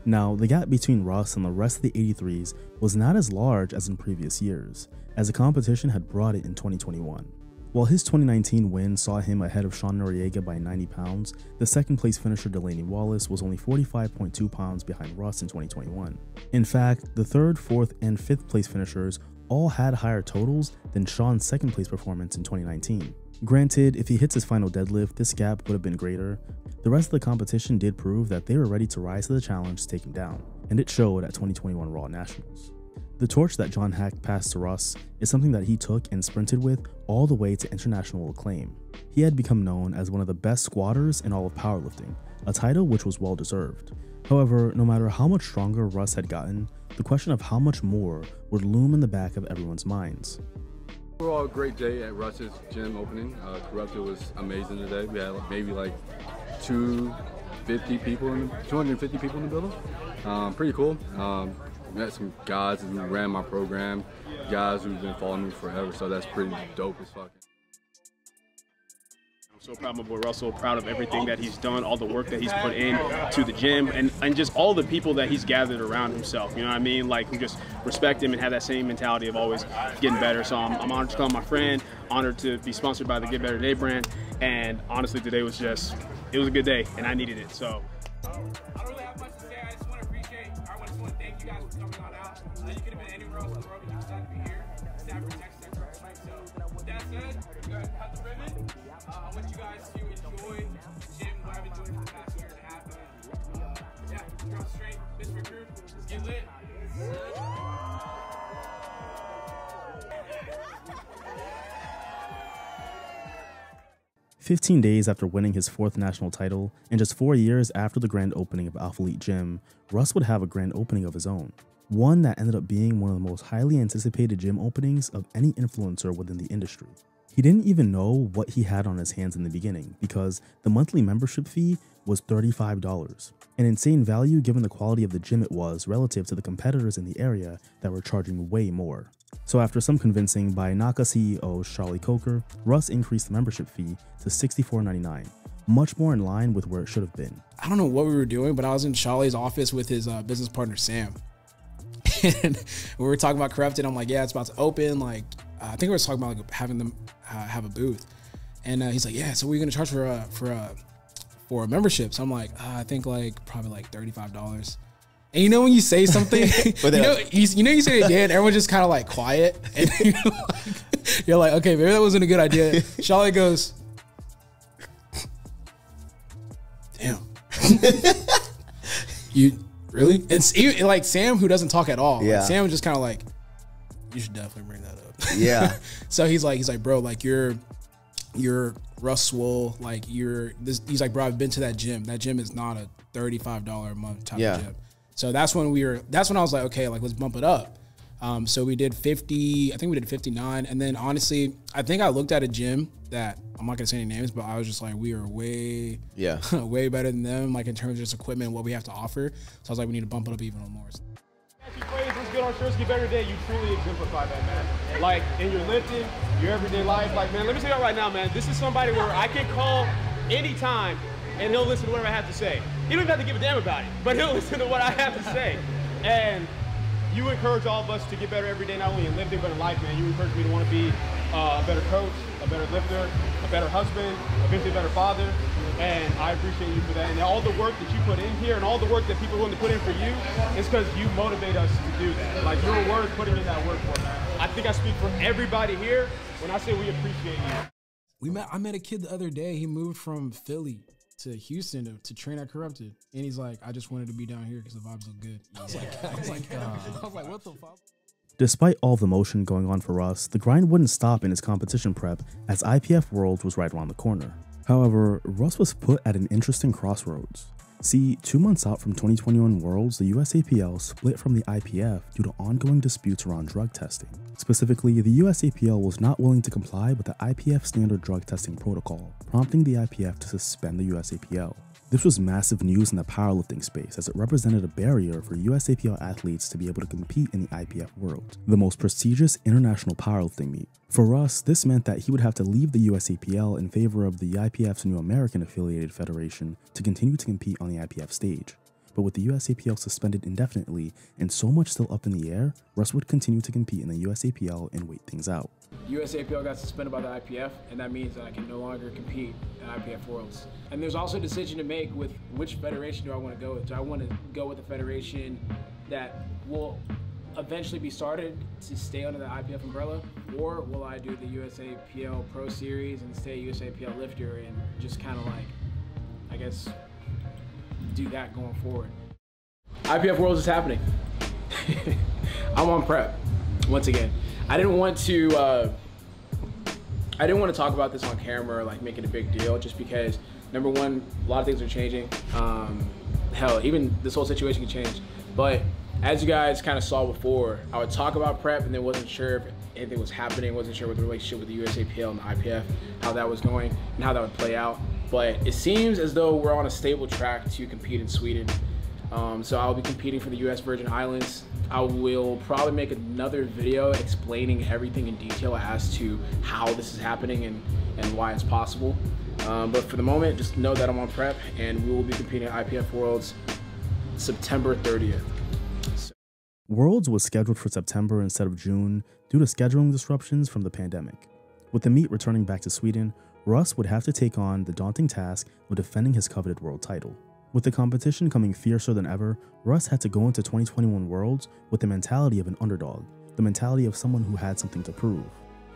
Now, the gap between Russ and the rest of the 83s was not as large as in previous years, as the competition had brought it in 2021. While his 2019 win saw him ahead of Sean Noriega by 90 pounds, the second place finisher Delaney Wallace was only 45.2 pounds behind Russ in 2021. In fact, the third, fourth, and fifth place finishers all had higher totals than Sean's second place performance in 2019. Granted, if he hits his final deadlift, this gap would have been greater. The rest of the competition did prove that they were ready to rise to the challenge to take him down, and it showed at 2021 Raw Nationals. The torch that John Haack passed to Russ is something that he took and sprinted with all the way to international acclaim. He had become known as one of the best squatters in all of powerlifting, a title which was well deserved. However, no matter how much stronger Russ had gotten, the question of how much more would loom in the back of everyone's minds. Overall, a great day at Russ's gym opening. Uh, Corrupted was amazing today. We had maybe like 250 people, in, 250 people in the building. Um, pretty cool. Um, met some guys who ran my program, guys who've been following me forever, so that's pretty dope as fuck. So proud of my boy Russell, proud of everything that he's done, all the work that he's put in to the gym, and, and just all the people that he's gathered around himself. You know what I mean? Like, who just respect him and have that same mentality of always getting better. So I'm, I'm honored to call my friend, honored to be sponsored by the Get Better Today brand, and honestly, today was just, it was a good day, and I needed it. So. Fifteen days after winning his fourth national title, and just four years after the grand opening of Alphalete Gym, Russ would have a grand opening of his own. One that ended up being one of the most highly anticipated gym openings of any influencer within the industry. He didn't even know what he had on his hands in the beginning because the monthly membership fee was $35, an insane value given the quality of the gym it was relative to the competitors in the area that were charging way more. So after some convincing by NACA CEO Charlie Coker, Russ increased the membership fee to $64.99, much more in line with where it should have been. I don't know what we were doing, but I was in Charlie's office with his uh, business partner Sam, and we were talking about corrupted. I'm like, yeah, it's about to open. Like, uh, I think we were talking about like having them uh, have a booth, and uh, he's like, yeah, so we're gonna charge for a for a for a membership. So I'm like, uh, I think like probably like thirty five dollars. And you know when you say something, But you know, like- you, you know you say it again, everyone's just kind of like quiet, and you're like, you're like, okay, maybe that wasn't a good idea. Charlotte goes, damn, you really? It's even like Sam who doesn't talk at all. Like, Yeah. Sam was just kind of like, you should definitely bring that up. Yeah. so he's like, he's like, bro, like you're, you're Russ Swole, like you're this. He's like, bro, I've been to that gym. That gym is not a thirty-five dollar a month type Yeah. of gym. So that's when we were. That's when I was like, okay, like let's bump it up. Um, so we did fifty. I think we did fifty-nine, and then honestly, I think I looked at a gym that I'm not gonna say any names, but I was just like, we are way, Yeah. way better than them, like in terms of just equipment and what we have to offer. So I was like, we need to bump it up even more. Your phrase, let's get on shirts, Better every day. You truly exemplify that, man. Like in your lifting, your everyday life. Like, man, let me tell you right now, man. This is somebody where I can call anytime and he'll listen to whatever I have to say. He don't even have to give a damn about it, but he'll listen to what I have to say. And you encourage all of us to get better every day, not only in lifting but in life, man. You encourage me to want to be uh, a better coach, a better lifter, a better husband, eventually a better father. And I appreciate you for that. And all the work that you put in here and all the work that people are willing to put in for you is because you motivate us to do that. Like you're worth putting in that work for. I think I speak for everybody here when I say we appreciate you. We met. I met a kid the other day. He moved from Philly to Houston to, to train at Corrupted, and he's like, "I just wanted to be down here because the vibes look good." I was like, I was like, I was like, what the fuck? Despite all the motion going on for Russ, the grind wouldn't stop in his competition prep as IPF Worlds was right around the corner. However, Russ was put at an interesting crossroads. See, two months out from 2021 Worlds, the USAPL split from the IPF due to ongoing disputes around drug testing. Specifically, the USAPL was not willing to comply with the IPF standard drug testing protocol, prompting the IPF to suspend the USAPL. This was massive news in the powerlifting space as it represented a barrier for USAPL athletes to be able to compete in the IPF World, the most prestigious international powerlifting meet. For Russ, this meant that he would have to leave the USAPL in favor of the IPF's new American affiliated federation to continue to compete on the IPF stage. But with the USAPL suspended indefinitely and so much still up in the air, Russ would continue to compete in the USAPL and wait things out. USAPL got suspended by the IPF, and that means that I can no longer compete in IPF Worlds. And there's also a decision to make with which federation do I want to go with. Do I want to go with a federation that will eventually be started to stay under the IPF umbrella, or will I do the USAPL Pro Series and stay USAPL lifter and just kind of like, I guess, do that going forward? IPF Worlds is happening. I'm on prep once again. I didn't want to. Uh, I didn't want to talk about this on camera or like make it a big deal, just because number one, a lot of things are changing. Um, hell, even this whole situation can change. But as you guys kind of saw before, I would talk about prep and then wasn't sure if anything was happening, wasn't sure what the relationship with the USAPL and the IPF, how that was going, and how that would play out. But it seems as though we're on a stable track to compete in Sweden. Um, so I'll be competing for the U.S. Virgin Islands. I will probably make another video explaining everything in detail as to how this is happening and, and why it's possible. Um, but for the moment, just know that I'm on prep and we will be competing at IPF Worlds September 30th. Worlds was scheduled for September instead of June due to scheduling disruptions from the pandemic. With the meet returning back to Sweden, Russ would have to take on the daunting task of defending his coveted world title. With the competition coming fiercer than ever, Russ had to go into 2021 Worlds with the mentality of an underdog, the mentality of someone who had something to prove.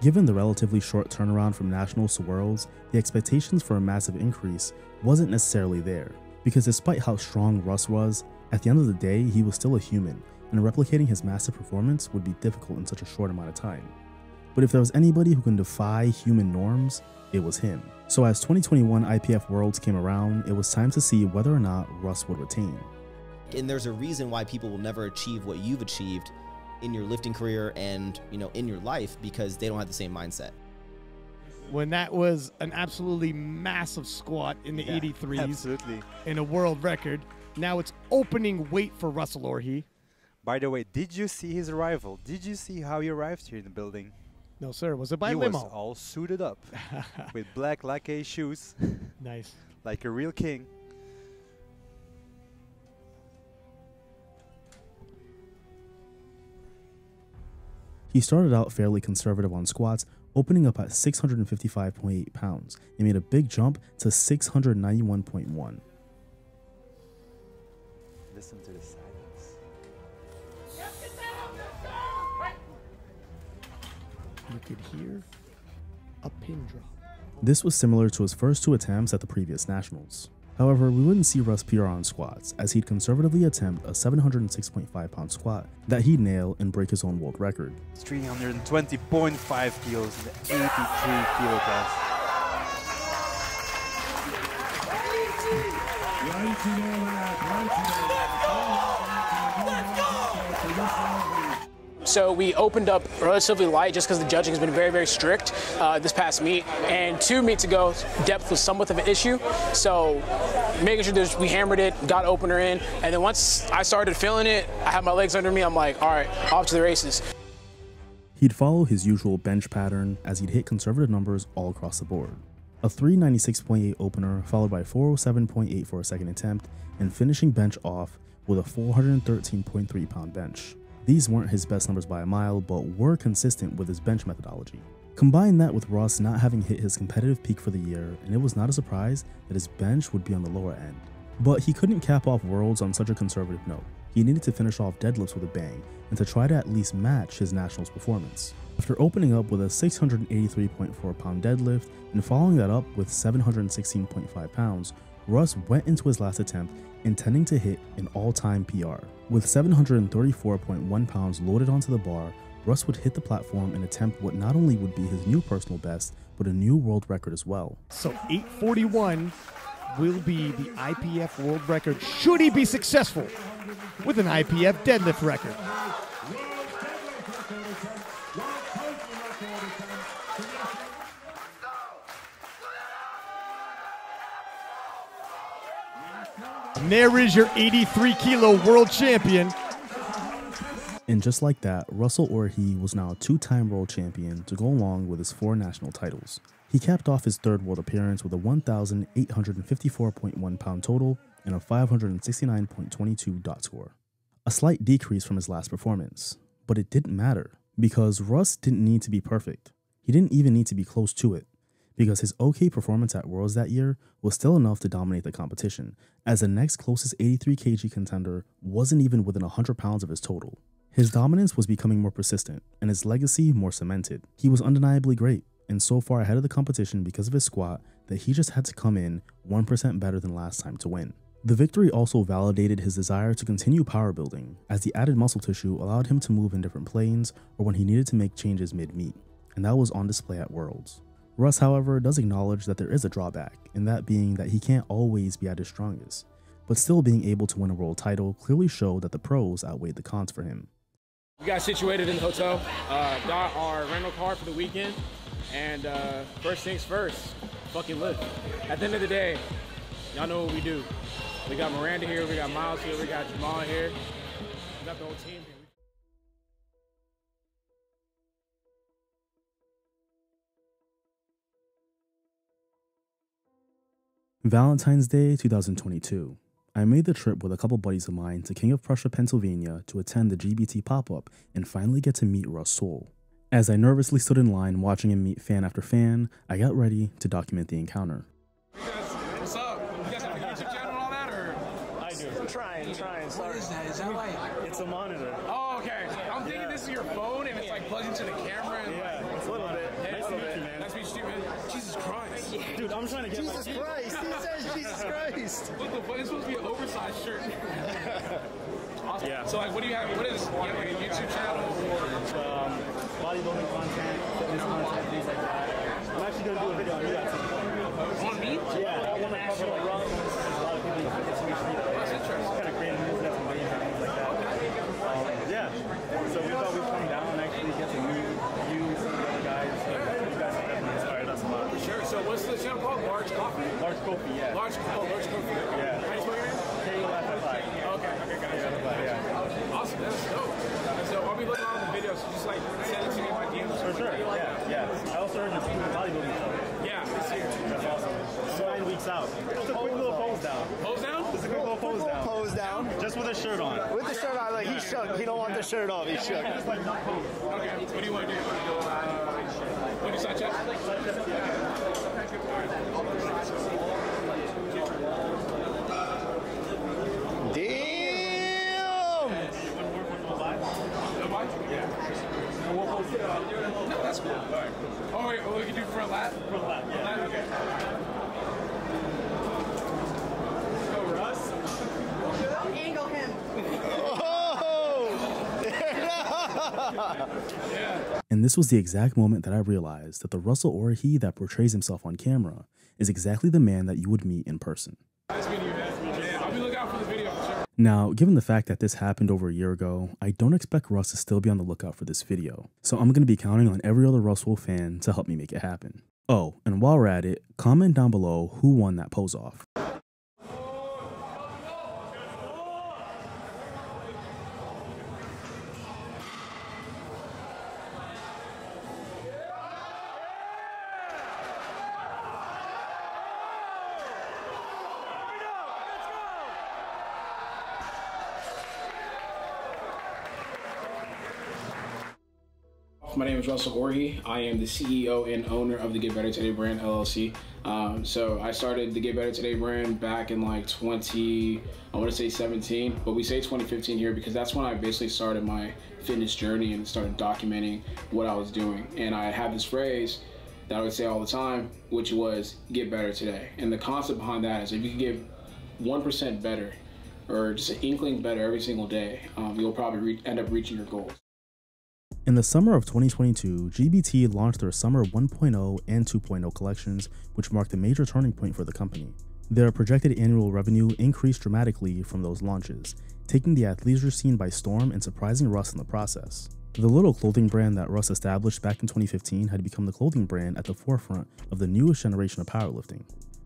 Given the relatively short turnaround from Nationals to Worlds, the expectations for a massive increase wasn't necessarily there, because despite how strong Russ was, at the end of the day, he was still a human, and replicating his massive performance would be difficult in such a short amount of time. But if there was anybody who can defy human norms, it was him. So as 2021 IPF Worlds came around, it was time to see whether or not Russ would retain. And there's a reason why people will never achieve what you've achieved in your lifting career and, you know, in your life because they don't have the same mindset. when that was an absolutely massive squat in the Yeah, 83s. absolutely. In a world record. Now it's opening weight for Russel Orhii. By the way, did you see his arrival? Did you see how he arrived here in the building? No, sir. Was it by he limo? was all suited up with black lacquer shoes. Nice. Like a real king. He started out fairly conservative on squats, opening up at 655.8 pounds, and made a big jump to 691.1. could hear a pin drop. This was similar to his first two attempts at the previous Nationals. However, we wouldn't see Russ PR on squats, as he'd conservatively attempt a 706.5 pound squat that he'd nail and break his own world record. 320.5 kilos in the 83 kilo class. So we opened up relatively light just because the judging has been very, very strict uh, this past meet. And two meets ago, depth was somewhat of an issue. So making sure we hammered it, got opener in, and then once I started feeling it, I had my legs under me. I'm like, all right, off to the races. He'd follow his usual bench pattern as he'd hit conservative numbers all across the board. A 396.8 opener followed by 407.8 for a second attempt, and finishing bench off with a 413.3 pound bench. These weren't his best numbers by a mile, but were consistent with his bench methodology. Combine that with Russ not having hit his competitive peak for the year, and it was not a surprise that his bench would be on the lower end. But he couldn't cap off Worlds on such a conservative note. He needed to finish off deadlifts with a bang, and to try to at least match his Nationals performance. After opening up with a 683.4 pound deadlift and following that up with 716.5 pounds, Russ went into his last attempt intending to hit an all-time PR. With 734.1 pounds loaded onto the bar, Russ would hit the platform and attempt what not only would be his new personal best, but a new world record as well. So 841 will be the IPF world record should he be successful with an IPF deadlift record. And there is your 83 kilo world champion. And just like that, Russel Orhii was now a two-time world champion to go along with his four national titles. He capped off his third world appearance with a 1,854.1 pound total and a 569.22 dot score. A slight decrease from his last performance, but it didn't matter because Russ didn't need to be perfect. He didn't even need to be close to it because his okay performance at Worlds that year was still enough to dominate the competition, as the next closest 83 kg contender wasn't even within 100 pounds of his total. His dominance was becoming more persistent, and his legacy more cemented. He was undeniably great, and so far ahead of the competition because of his squat that he just had to come in 1% better than last time to win. The victory also validated his desire to continue power building, as the added muscle tissue allowed him to move in different planes or when he needed to make changes mid-meet, and that was on display at Worlds. Russ, however, does acknowledge that there is a drawback, in that being that he can't always be at his strongest, but still being able to win a world title clearly showed that the pros outweighed the cons for him. We got situated in the hotel, uh, got our rental car for the weekend, and uh, first things first, fucking live. At the end of the day, y'all know what we do. We got Miranda here, we got Miles here, we got Jamal here, we got the whole team here. Valentine's Day 2022. I made the trip with a couple buddies of mine to King of Prussia, Pennsylvania to attend the GBT pop up and finally get to meet Russ Swole. As I nervously stood in line watching him meet fan after fan, I got ready to document the encounter. What's up? You guys have a YouTube channel and all that, or? I do. I'm trying, trying. Sorry. What is that? Is that like? It's a monitor. Oh, okay. I'm thinking this is your phone and it's like plugged into the camera. And Yeah, like, it's a little bit. Hey, Nice to meet you, man. Nice to meet you, man. Jesus Christ. Dude, I'm trying to get Jesus my- Christ. He says Jesus Christ. What the fuck? It's supposed to be an oversized shirt. awesome. Yeah. So, like, what do you have? What is? You have like a YouTube channel or? Um, bodybuilding content, fitness content, things like that. I'm actually gonna do a video on you guys. On me? Yeah, I want to cover the runs. There's a lot of people in the fitness industry that That's interesting. kind of creative movements and things and things like that. Um, yeah. So we thought we'd come down and actually get to meet you, some of the other guys. You guys have definitely inspired us a lot. For sure. So, what's the channel called? Large Koffi? Large Oh, Large Koffi. Yeah. How do you spell your name? K-O-F-F-I. Okay, okay, gotcha. Yeah. Awesome, that's dope. So I'll be looking on the videos, just like send it to me in my DMs. For sure, yeah, yeah. I also heard a bodybuilding show. Yeah, this year. That's awesome. So nine weeks out. Just a quick little pose down. Pose down? Just a quick little pose down. Pose down. Just with a shirt on. With the shirt on, like he shook. He don't want the shirt off. He shook. Okay, what do you want to do? Uh, what do you side check? That's And this was the exact moment that I realized that the Russel Orhii that portrays himself on camera is exactly the man that you would meet in person. Now, given the fact that this happened over a year ago, I don't expect Russ to still be on the lookout for this video, so I'm going to be counting on every other Russell fan to help me make it happen. Oh, and while we're at it, comment down below who won that pose off. Is Russel Orhii. I am the CEO and owner of the Get Better Today brand LLC. Um, so I started the Get Better Today brand back in like 20, I want to say 17, but we say 2015 here because that's when I basically started my fitness journey and started documenting what I was doing. And I had this phrase that I would say all the time, which was get better today. And the concept behind that is if you can get 1% better or just an inkling better every single day, um, you'll probably end up reaching your goals. In the summer of 2022, GBT launched their Summer 1.0 and 2.0 collections, which marked a major turning point for the company. Their projected annual revenue increased dramatically from those launches, taking the athleisure scene by storm and surprising Russ in the process. The little clothing brand that Russ established back in 2015 had become the clothing brand at the forefront of the newest generation of powerlifting.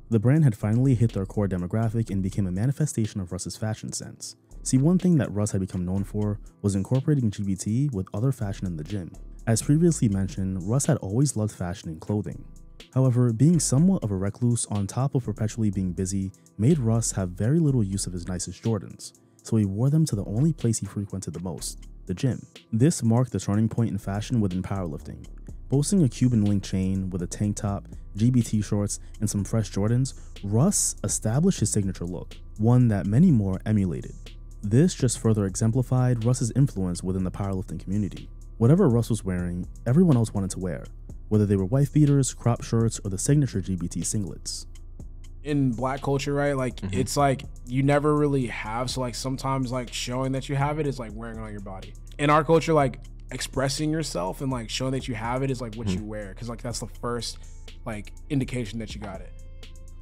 The brand had finally hit their core demographic and became a manifestation of Russ's fashion sense. See, one thing that Russ had become known for was incorporating GBT with other fashion in the gym. As previously mentioned, Russ had always loved fashion and clothing. However, being somewhat of a recluse on top of perpetually being busy made Russ have very little use of his nicest Jordans, so he wore them to the only place he frequented the most, the gym. This marked the turning point in fashion within powerlifting. Boasting a Cuban link chain with a tank top, GBT shorts, and some fresh Jordans, Russ established his signature look, one that many more emulated. This just further exemplified Russ's influence within the powerlifting community. Whatever Russ was wearing, everyone else wanted to wear, whether they were wife beaters, crop shirts, or the signature GBT singlets. in black culture, right? Like it's like you never really have. So like sometimes like showing that you have it is like wearing it on your body. In our culture, like expressing yourself and like showing that you have it is like what Mhm. you wear, because like that's the first like indication that you got it.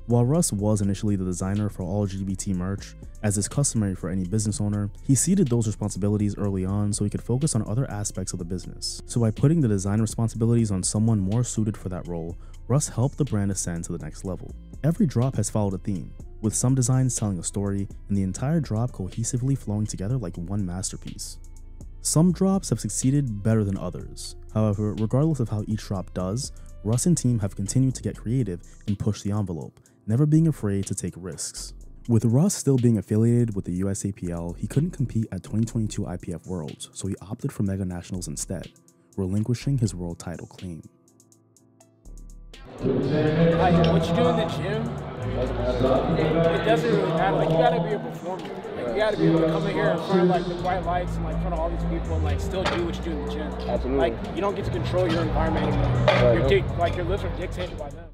While Russ was initially the designer for all GBT merch, as is customary for any business owner, he ceded those responsibilities early on so he could focus on other aspects of the business. So by putting the design responsibilities on someone more suited for that role, Russ helped the brand ascend to the next level. Every drop has followed a theme, with some designs telling a story and the entire drop cohesively flowing together like one masterpiece. Some drops have succeeded better than others. However, regardless of how each drop does, Russ and team have continued to get creative and push the envelope, never being afraid to take risks. With Russ still being affiliated with the USAPL, he couldn't compete at 2022 IPF Worlds, so he opted for Mega Nationals instead, relinquishing his world title claim. Like what you do in the gym, it doesn't really matter. Like you gotta be a performer. Like you gotta be able to come in here in front of like the bright lights and like in front of all these people and like still do what you do in the gym. Absolutely. Like you don't get to control your environment anymore. Right. Your dic- like your lives are dictated by them.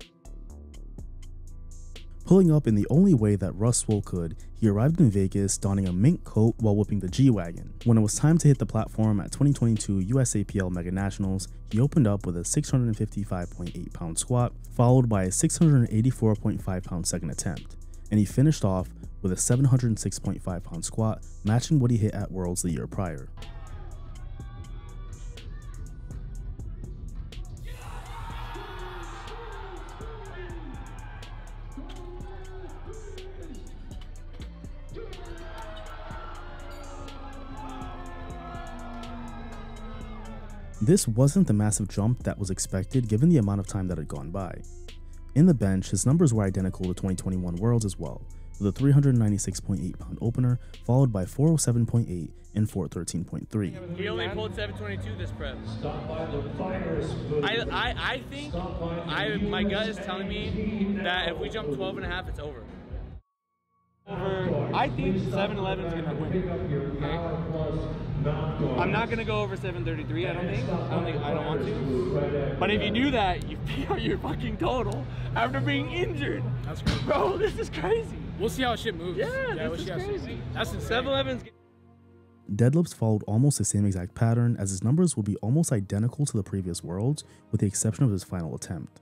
Pulling up in the only way that Russ Swole could, he arrived in Vegas donning a mink coat while whipping the G-Wagon. When it was time to hit the platform at 2022 USAPL Mega Nationals, he opened up with a 655.8 pound squat, followed by a 684.5 pound second attempt, and he finished off with a 706.5 pound squat, matching what he hit at Worlds the year prior. This wasn't the massive jump that was expected given the amount of time that had gone by. In the bench, his numbers were identical to 2021 Worlds as well, with a 396.8 pound opener, followed by 407.8 and 413.3. He only pulled 722 this prep. I, I, I think I my gut is telling me that if we jump 12 and a half, it's over. Over, I think 711 is gonna win. Okay? I'm not gonna go over 733. I don't think. I don't think. I don't want to. But if you do that, you pay out your fucking total after being injured. That's crazy. Bro, this is crazy. We'll see how shit moves. Yeah, we'll this is shit crazy. moves. That's insane. 711's Deadlifts followed almost the same exact pattern as his numbers would be almost identical to the previous worlds with the exception of his final attempt.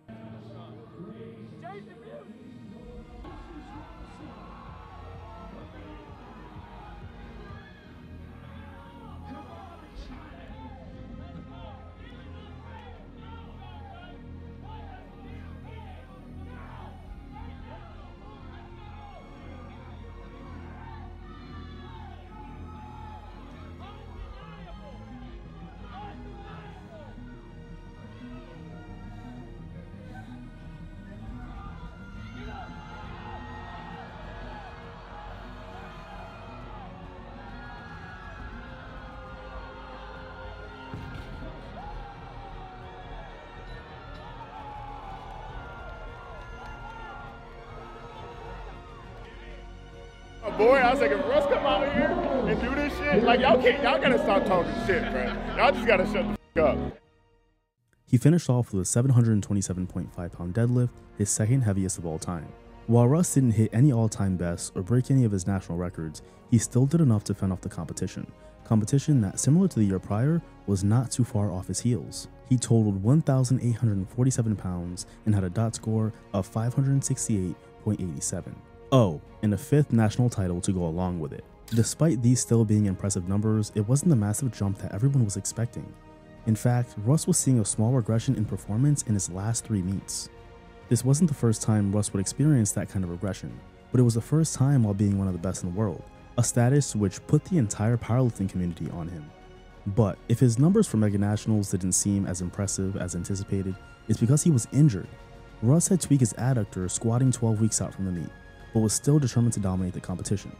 Y'all can't, y'all gotta stop talking shit, man. Y'all just gotta shut the fuck up. He finished off with a 727.5 pound deadlift, his second heaviest of all time. While Russ didn't hit any all time bests or break any of his national records, he still did enough to fend off the competition. Competition that, similar to the year prior, was not too far off his heels. He totaled 1,847 pounds and had a dot score of 568.87. Oh, and a fifth national title to go along with it. Despite these still being impressive numbers, it wasn't the massive jump that everyone was expecting. In fact, Russ was seeing a small regression in performance in his last three meets. This wasn't the first time Russ would experience that kind of regression, but it was the first time while being one of the best in the world, a status which put the entire powerlifting community on him. But if his numbers for Mega Nationals didn't seem as impressive as anticipated, it's because he was injured. Russ had tweaked his adductor squatting 12 weeks out from the meet, but was still determined to dominate the competition.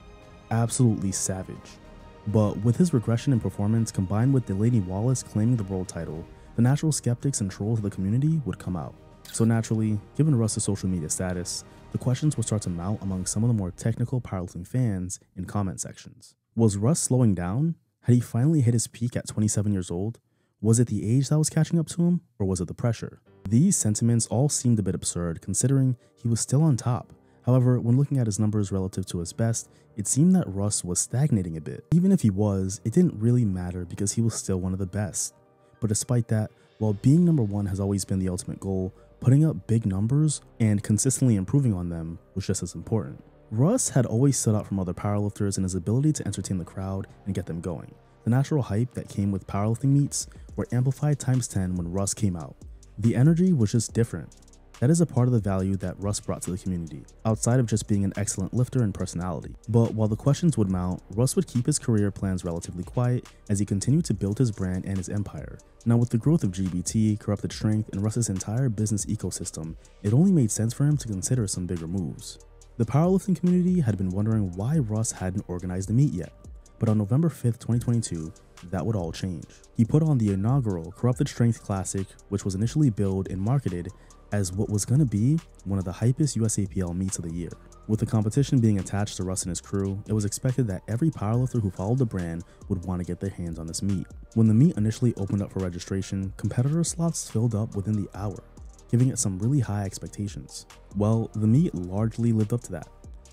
Absolutely savage. But with his regression in performance combined with Delaney Wallace claiming the world title, the natural skeptics and trolls of the community would come out. So naturally, given Russ's social media status, the questions would start to mount among some of the more technical powerlifting fans in comment sections. Was Russ slowing down? Had he finally hit his peak at 27 years old? Was it the age that was catching up to him, or was it the pressure? These sentiments all seemed a bit absurd considering he was still on top. However, when looking at his numbers relative to his best, it seemed that Russ was stagnating a bit. Even if he was, it didn't really matter because he was still one of the best. But despite that, while being number one has always been the ultimate goal, putting up big numbers and consistently improving on them was just as important. Russ had always stood out from other powerlifters in his ability to entertain the crowd and get them going. The natural hype that came with powerlifting meets were amplified times 10 when Russ came out. The energy was just different. That is a part of the value that Russ brought to the community, outside of just being an excellent lifter and personality. But while the questions would mount, Russ would keep his career plans relatively quiet as he continued to build his brand and his empire. Now with the growth of GBT, Corrupted Strength, and Russ's entire business ecosystem, it only made sense for him to consider some bigger moves. The powerlifting community had been wondering why Russ hadn't organized a meet yet, but on November 5th, 2022, that would all change. He put on the inaugural Corrupted Strength Classic, which was initially billed and marketed as what was going to be one of the hypest USAPL meets of the year. With the competition being attached to Russ and his crew, it was expected that every powerlifter who followed the brand would want to get their hands on this meet. When the meet initially opened up for registration, competitor slots filled up within the hour, giving it some really high expectations. Well, the meet largely lived up to that.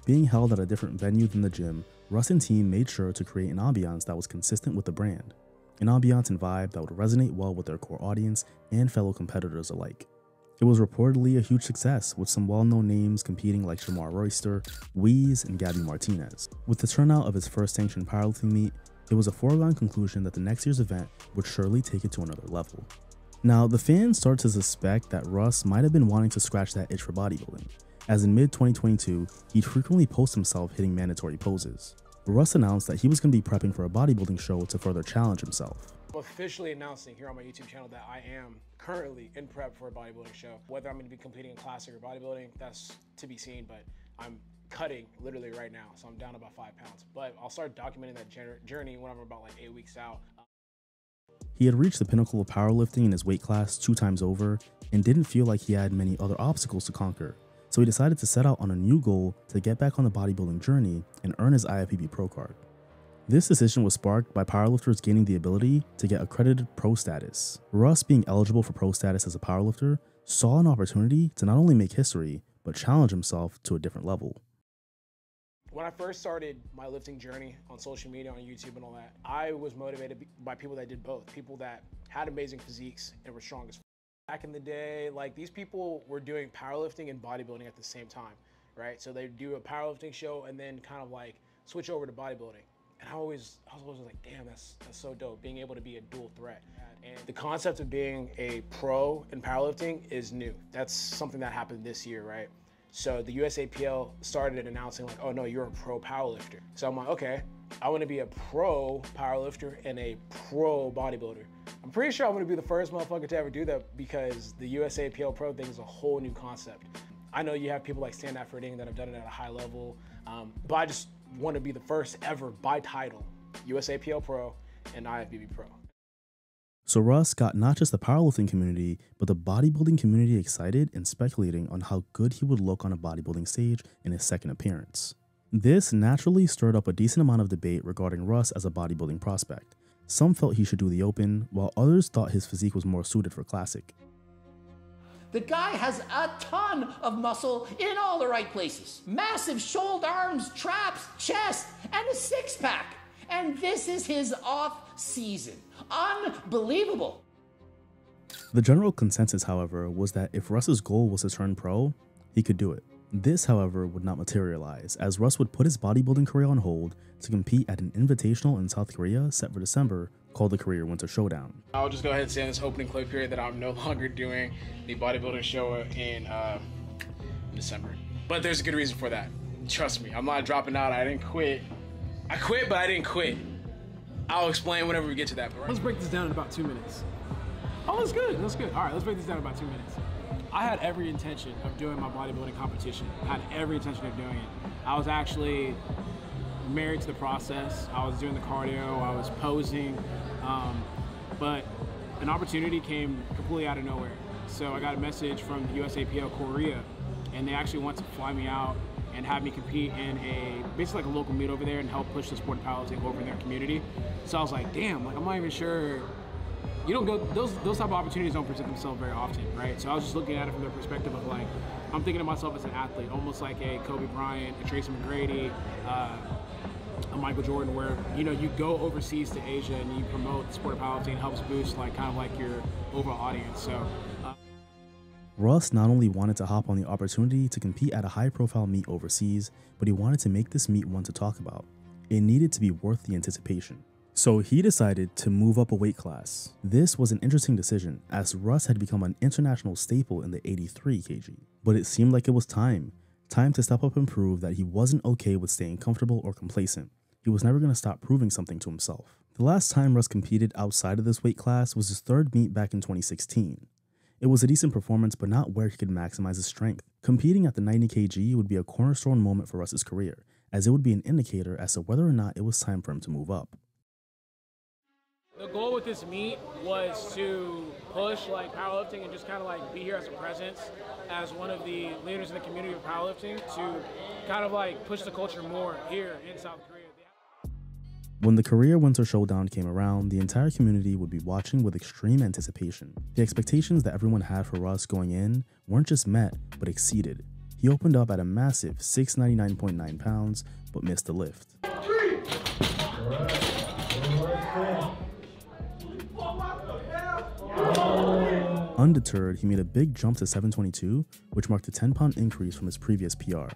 Being held at a different venue than the gym, Russ and team made sure to create an ambiance that was consistent with the brand. An ambiance and vibe that would resonate well with their core audience and fellow competitors alike. It was reportedly a huge success, with some well-known names competing like Shamar Royster, Weeze, and Gabby Martinez. With the turnout of his first sanctioned powerlifting meet, it was a foregone conclusion that the next year's event would surely take it to another level. Now, the fans started to suspect that Russ might have been wanting to scratch that itch for bodybuilding, as in mid-2022, he'd frequently post himself hitting mandatory poses. Russ announced that he was going to be prepping for a bodybuilding show to further challenge himself. Officially announcing here on my YouTube channel that I am currently in prep for a bodybuilding show. Whether I'm going to be competing in classic or bodybuilding, that's to be seen, but I'm cutting literally right now. So I'm down about five pounds, but I'll start documenting that journey when I'm about like eight weeks out. He had reached the pinnacle of powerlifting in his weight class two times over and didn't feel like he had many other obstacles to conquer. So he decided to set out on a new goal to get back on the bodybuilding journey and earn his IFBB Pro card. This decision was sparked by powerlifters gaining the ability to get accredited pro status. Russ, being eligible for pro status as a powerlifter, saw an opportunity to not only make history, but challenge himself to a different level. When I first started my lifting journey on social media, on YouTube, and all that, I was motivated by people that did both. People that had amazing physiques and were strong as back in the day. Like these people were doing powerlifting and bodybuilding at the same time, right? So they do a powerlifting show and then kind of like switch over to bodybuilding. And I always, I was always like, damn, that's that's so dope. Being able to be a dual threat. And the concept of being a pro in powerlifting is new. That's something that happened this year, right? So the USAPL started announcing like, oh no, you're a pro powerlifter. So I'm like, okay, I want to be a pro powerlifter and a pro bodybuilder. I'm pretty sure I'm going to be the first motherfucker to ever do that because the USAPL pro thing is a whole new concept. I know you have people like Stan Efferding that have done it at a high level, um, but I just want to be the first ever by title USAPL pro and IFBB pro. So Russ got not just the powerlifting community, but the bodybuilding community excited and speculating on how good he would look on a bodybuilding stage in his second appearance. This naturally stirred up a decent amount of debate regarding Russ as a bodybuilding prospect. Some felt he should do the open, while others thought his physique was more suited for classic. The guy has a ton of muscle in all the right places. Massive shoulder arms, traps, chest, and a six pack. And this is his off season. Unbelievable. The general consensus, however, was that if Russ's goal was to turn pro, he could do it. This, however, would not materialize, as Russ would put his bodybuilding career on hold to compete at an invitational in South Korea set for December called the Korea Winter Showdown. I'll just go ahead and say in this opening clip period that I'm no longer doing the bodybuilding show in, uh, in December. But there's a good reason for that. Trust me, I'm not dropping out. I didn't quit. I quit, but I didn't quit. I'll explain whenever we get to that. But right Let's break this down in about two minutes. Oh, that's good. That's good. All right, let's break this down in about two minutes. I had every intention of doing my bodybuilding competition. I had every intention of doing it. I was actually married to the process. I was doing the cardio. I was posing, um, but an opportunity came completely out of nowhere. So I got a message from the USAPL Korea, and they actually want to fly me out and have me compete in a basically like a local meet over there and help push the sport of powerlifting over in their community. So I was like, damn, like I'm not even sure. You don't go those those type of opportunities don't present themselves very often, right? So I was just looking at it from the perspective of like, I'm thinking of myself as an athlete, almost like a Kobe Bryant, a Tracy McGrady, uh, a Michael Jordan, where you know you go overseas to Asia and you promote the sport of powerlifting and helps boost like kind of like your overall audience. So. Uh, Russ not only wanted to hop on the opportunity to compete at a high profile meet overseas, but he wanted to make this meet one to talk about. It needed to be worth the anticipation. So he decided to move up a weight class. This was an interesting decision as Russ had become an international staple in the 83 kg. But it seemed like it was time. Time to step up and prove that he wasn't okay with staying comfortable or complacent. He was never going to stop proving something to himself. The last time Russ competed outside of this weight class was his third meet back in 2016. It was a decent performance, but not where he could maximize his strength. Competing at the 90 kg would be a cornerstone moment for Russ's career, as it would be an indicator as to whether or not it was time for him to move up. The goal with this meet was to push like powerlifting and just kind of like be here as a presence as one of the leaders in the community of powerlifting to kind of like push the culture more here in South Korea. When the Korea Winter Showdown came around, the entire community would be watching with extreme anticipation. The expectations that everyone had for Russ going in weren't just met, but exceeded. He opened up at a massive 699.9 pounds, but missed the lift. Undeterred, he made a big jump to 722, which marked a 10 pound increase from his previous PR.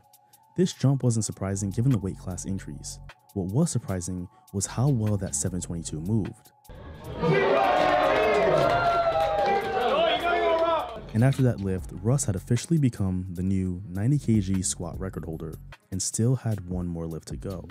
This jump wasn't surprising given the weight class increase. What was surprising was how well that 722 moved. And after that lift, Russ had officially become the new 90 kg squat record holder and still had one more lift to go.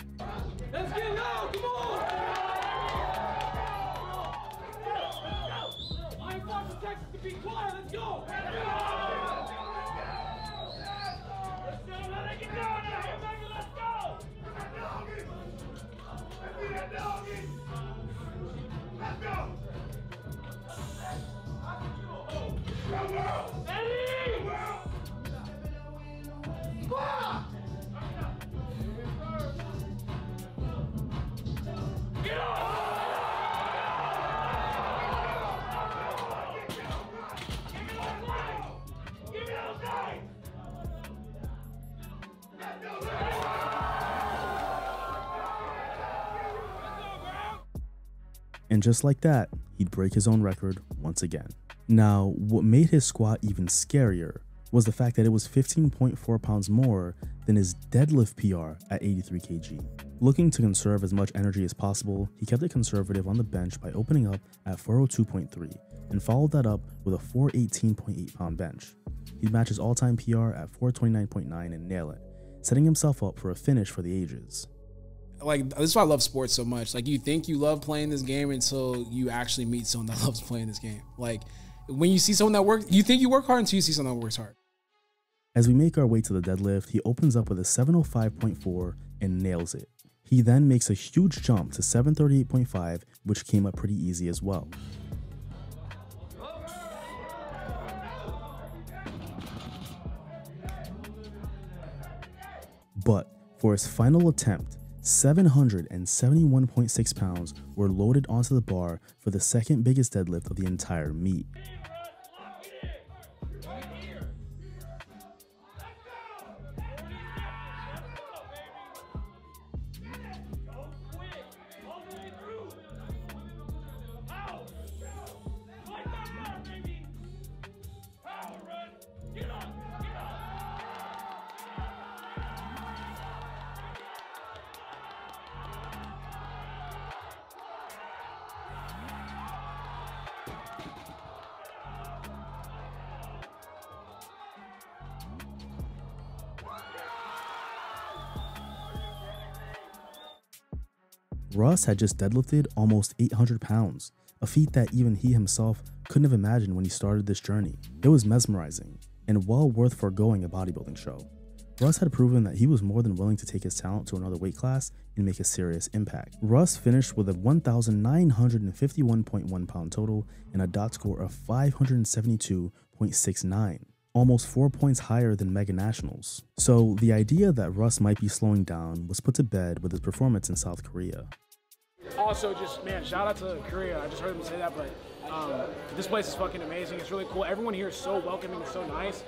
And just like that, he'd break his own record once again. Now, what made his squat even scarier was the fact that it was 15.4 pounds more than his deadlift PR at 83 kg. Looking to conserve as much energy as possible, he kept it conservative on the bench by opening up at 402.3 and followed that up with a 418.8 pound bench. He'd match his all time PR at 429.9 and nail it, setting himself up for a finish for the ages. Like this is why I love sports so much. Like you think you love playing this game until you actually meet someone that loves playing this game. Like when you see someone that works, you think you work hard until you see someone that works hard. As we make our way to the deadlift, he opens up with a 705.4 and nails it. He then makes a huge jump to 738.5, which came up pretty easy as well. But for his final attempt, 771.6 pounds were loaded onto the bar for the second biggest deadlift of the entire meet. Russ had just deadlifted almost 800 pounds, a feat that even he himself couldn't have imagined when he started this journey. It was mesmerizing and well worth foregoing a bodybuilding show. Russ had proven that he was more than willing to take his talent to another weight class and make a serious impact. Russ finished with a 1,951.1 pound total and a dot score of 572.69, almost four points higher than Mega Nationals. So the idea that Russ might be slowing down was put to bed with his performance in South Korea. Also, just man, shout out to Korea. I just heard him say that, but um, this place is fucking amazing. It's really cool. Everyone here is so welcoming and so nice.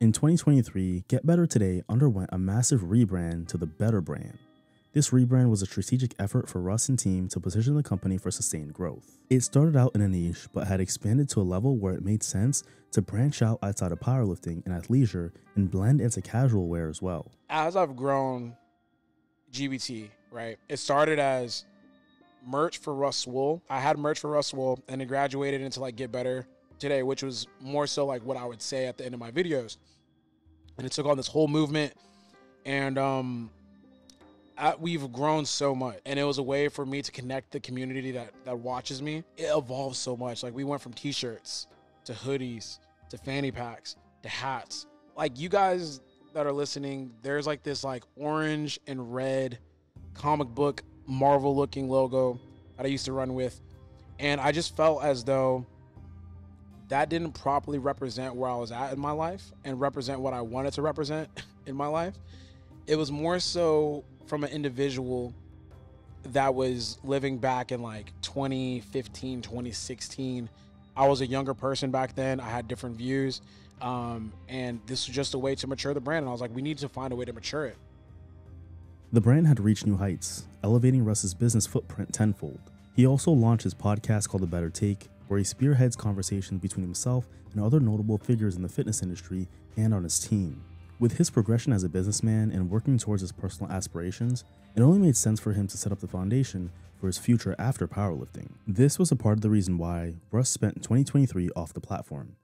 In 2023, Get Better Today underwent a massive rebrand to the Better brand. This rebrand was a strategic effort for Russ and team to position the company for sustained growth. It started out in a niche, but had expanded to a level where it made sense to branch out outside of powerlifting and athleisure and blend into casual wear as well. As I've grown GBT, right, it started as merch for Russ Swole. I had merch for Russ Swole and it graduated into like Get Better today, which was more so like what I would say at the end of my videos. And it took on this whole movement, and um, I, we've grown so much. And it was a way for me to connect the community that that watches me. It evolves so much. Like we went from T-shirts to hoodies to fanny packs to hats. Like you guys that are listening, there's like this like orange and red comic book Marvel looking logo that I used to run with. And I just felt as though that didn't properly represent where I was at in my life and represent what I wanted to represent in my life. It was more so from an individual that was living back in like 2015, 2016. I was a younger person back then. I had different views. Um, and this was just a way to mature the brand. And I was like, we need to find a way to mature it. The brand had reached new heights, elevating Russ's business footprint tenfold. He also launched his podcast called The Better Take, where he spearheads conversations between himself and other notable figures in the fitness industry and on his team. With his progression as a businessman and working towards his personal aspirations, it only made sense for him to set up the foundation for his future after powerlifting. This was a part of the reason why Russ spent 2023 off the platform.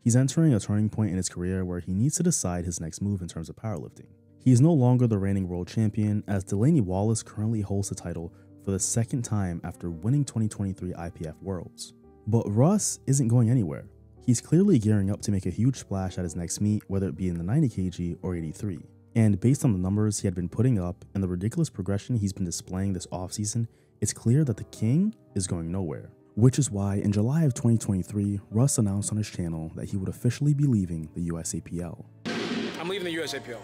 He's entering a turning point in his career where he needs to decide his next move in terms of powerlifting. He is no longer the reigning world champion, as Delaney Wallace currently holds the title for the second time after winning 2023 IPF Worlds. But Russ isn't going anywhere. He's clearly gearing up to make a huge splash at his next meet, whether it be in the 90 kg or 83. And based on the numbers he had been putting up and the ridiculous progression he's been displaying this offseason, it's clear that the king is going nowhere. Which is why in July of 2023, Russ announced on his channel that he would officially be leaving the USAPL. I'm leaving the USAPL.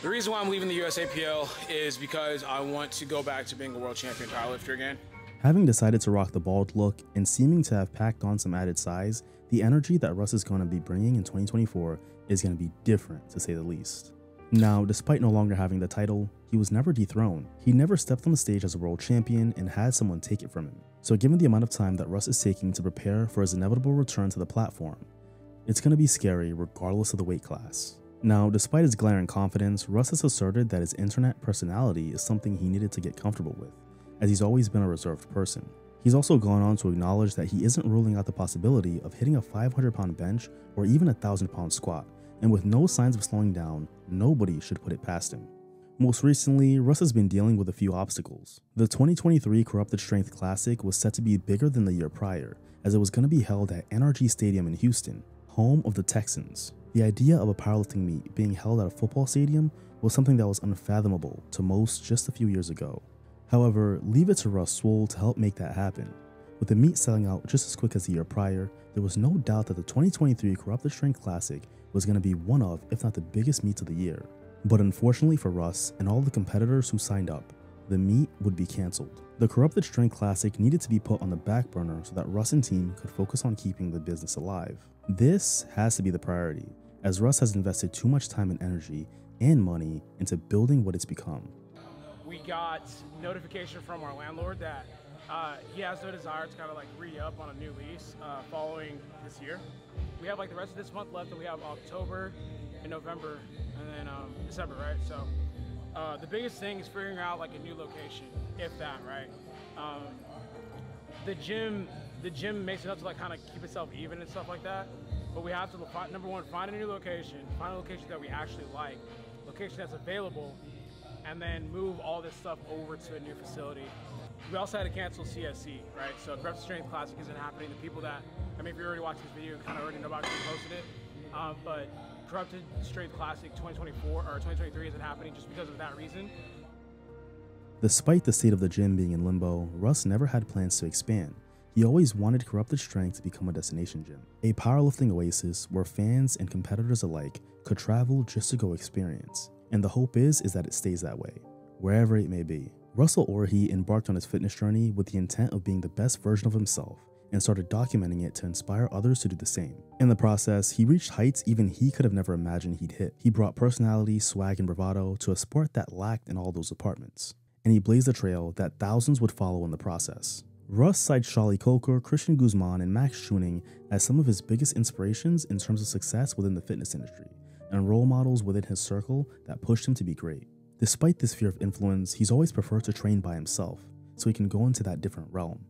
The reason why I'm leaving the USAPL is because I want to go back to being a world champion powerlifter again. Having decided to rock the bald look and seeming to have packed on some added size, the energy that Russ is going to be bringing in 2024 is going to be different to say the least. Now, despite no longer having the title, he was never dethroned. He never stepped on the stage as a world champion and had someone take it from him. So given the amount of time that Russ is taking to prepare for his inevitable return to the platform, it's going to be scary regardless of the weight class. Now, despite his glaring confidence, Russ has asserted that his internet personality is something he needed to get comfortable with, as he's always been a reserved person. He's also gone on to acknowledge that he isn't ruling out the possibility of hitting a 500 pound bench or even a 1000 pound squat, and with no signs of slowing down, nobody should put it past him. Most recently, Russ has been dealing with a few obstacles. The 2023 Corrupted Strength Classic was set to be bigger than the year prior, as it was going to be held at NRG Stadium in Houston, home of the Texans. The idea of a powerlifting meet being held at a football stadium was something that was unfathomable to most just a few years ago. However, leave it to Russ Swole to help make that happen. With the meet selling out just as quick as the year prior, there was no doubt that the 2023 Corrupted Strength Classic was going to be one of, if not the biggest meets of the year. But unfortunately for Russ and all the competitors who signed up, the meet would be cancelled. The Corrupted Strength Classic needed to be put on the back burner so that Russ and team could focus on keeping the business alive. This has to be the priority, as Russ has invested too much time and energy and money into building what it's become. We got notification from our landlord that uh, he has no desire to kind of like re-up on a new lease uh, following this year. We have like the rest of this month left, and we have October and November, and then um, December, right? So uh, the biggest thing is figuring out like a new location, if that, right? Um, the gym, the gym makes enough to like kind of keep itself even and stuff like that. But we have to number one, find a new location, find a location that we actually like, location that's available, and then move all this stuff over to a new facility. We also had to cancel CSC, right? So Corrupted Strength Classic isn't happening. The people that, I mean, if you're already watched this video, you kind of already know about it, we posted it. Um, but Corrupted Strength Classic 2024 or 2023 isn't happening just because of that reason. Despite the state of the gym being in limbo, Russ never had plans to expand. He always wanted Corrupted Strength to become a destination gym, a powerlifting oasis where fans and competitors alike could travel just to go experience. And the hope is is that it stays that way, wherever it may be. Russel Orhii embarked on his fitness journey with the intent of being the best version of himself and started documenting it to inspire others to do the same. In the process, he reached heights even he could have never imagined he'd hit. He brought personality, swag, and bravado to a sport that lacked in all those departments. And he blazed a trail that thousands would follow in the process. Russ cites Charlie Coker, Christian Guzman, and Max Tuning as some of his biggest inspirations in terms of success within the fitness industry, and role models within his circle that pushed him to be great. Despite this fear of influence, he's always preferred to train by himself, so he can go into that different realm.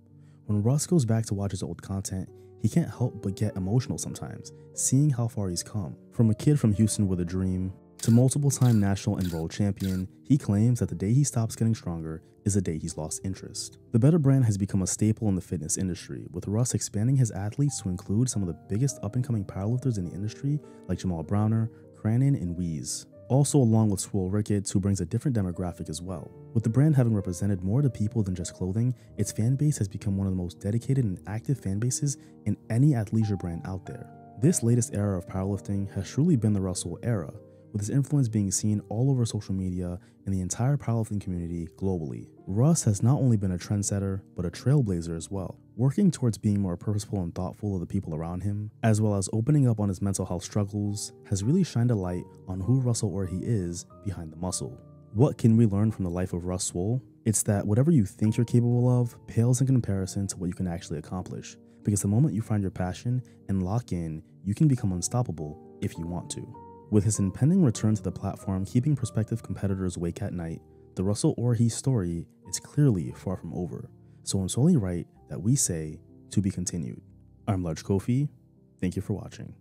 When Russ goes back to watch his old content, he can't help but get emotional sometimes, seeing how far he's come. From a kid from Houston with a dream, to multiple time national and world champion, he claims that the day he stops getting stronger is the day he's lost interest. The Better brand has become a staple in the fitness industry, with Russ expanding his athletes to include some of the biggest up and coming powerlifters in the industry like Jamal Browner, Cranon, and Weeze. Also, along with Swole Ricketts, who brings a different demographic as well. With the brand having represented more to people than just clothing, its fan base has become one of the most dedicated and active fan bases in any athleisure brand out there. This latest era of powerlifting has truly been the Russel era, with his influence being seen all over social media and the entire powerlifting community globally. Russ has not only been a trendsetter, but a trailblazer as well, working towards being more purposeful and thoughtful of the people around him, as well as opening up on his mental health struggles, has really shined a light on who Russel Orhii is behind the muscle. What can we learn from the life of Russ Swole? It's that whatever you think you're capable of pales in comparison to what you can actually accomplish, because the moment you find your passion and lock in, you can become unstoppable if you want to. With his impending return to the platform keeping prospective competitors awake at night, the Russel Orhii story is clearly far from over, so it's only right that we say to be continued. I'm Large Koffi, thank you for watching.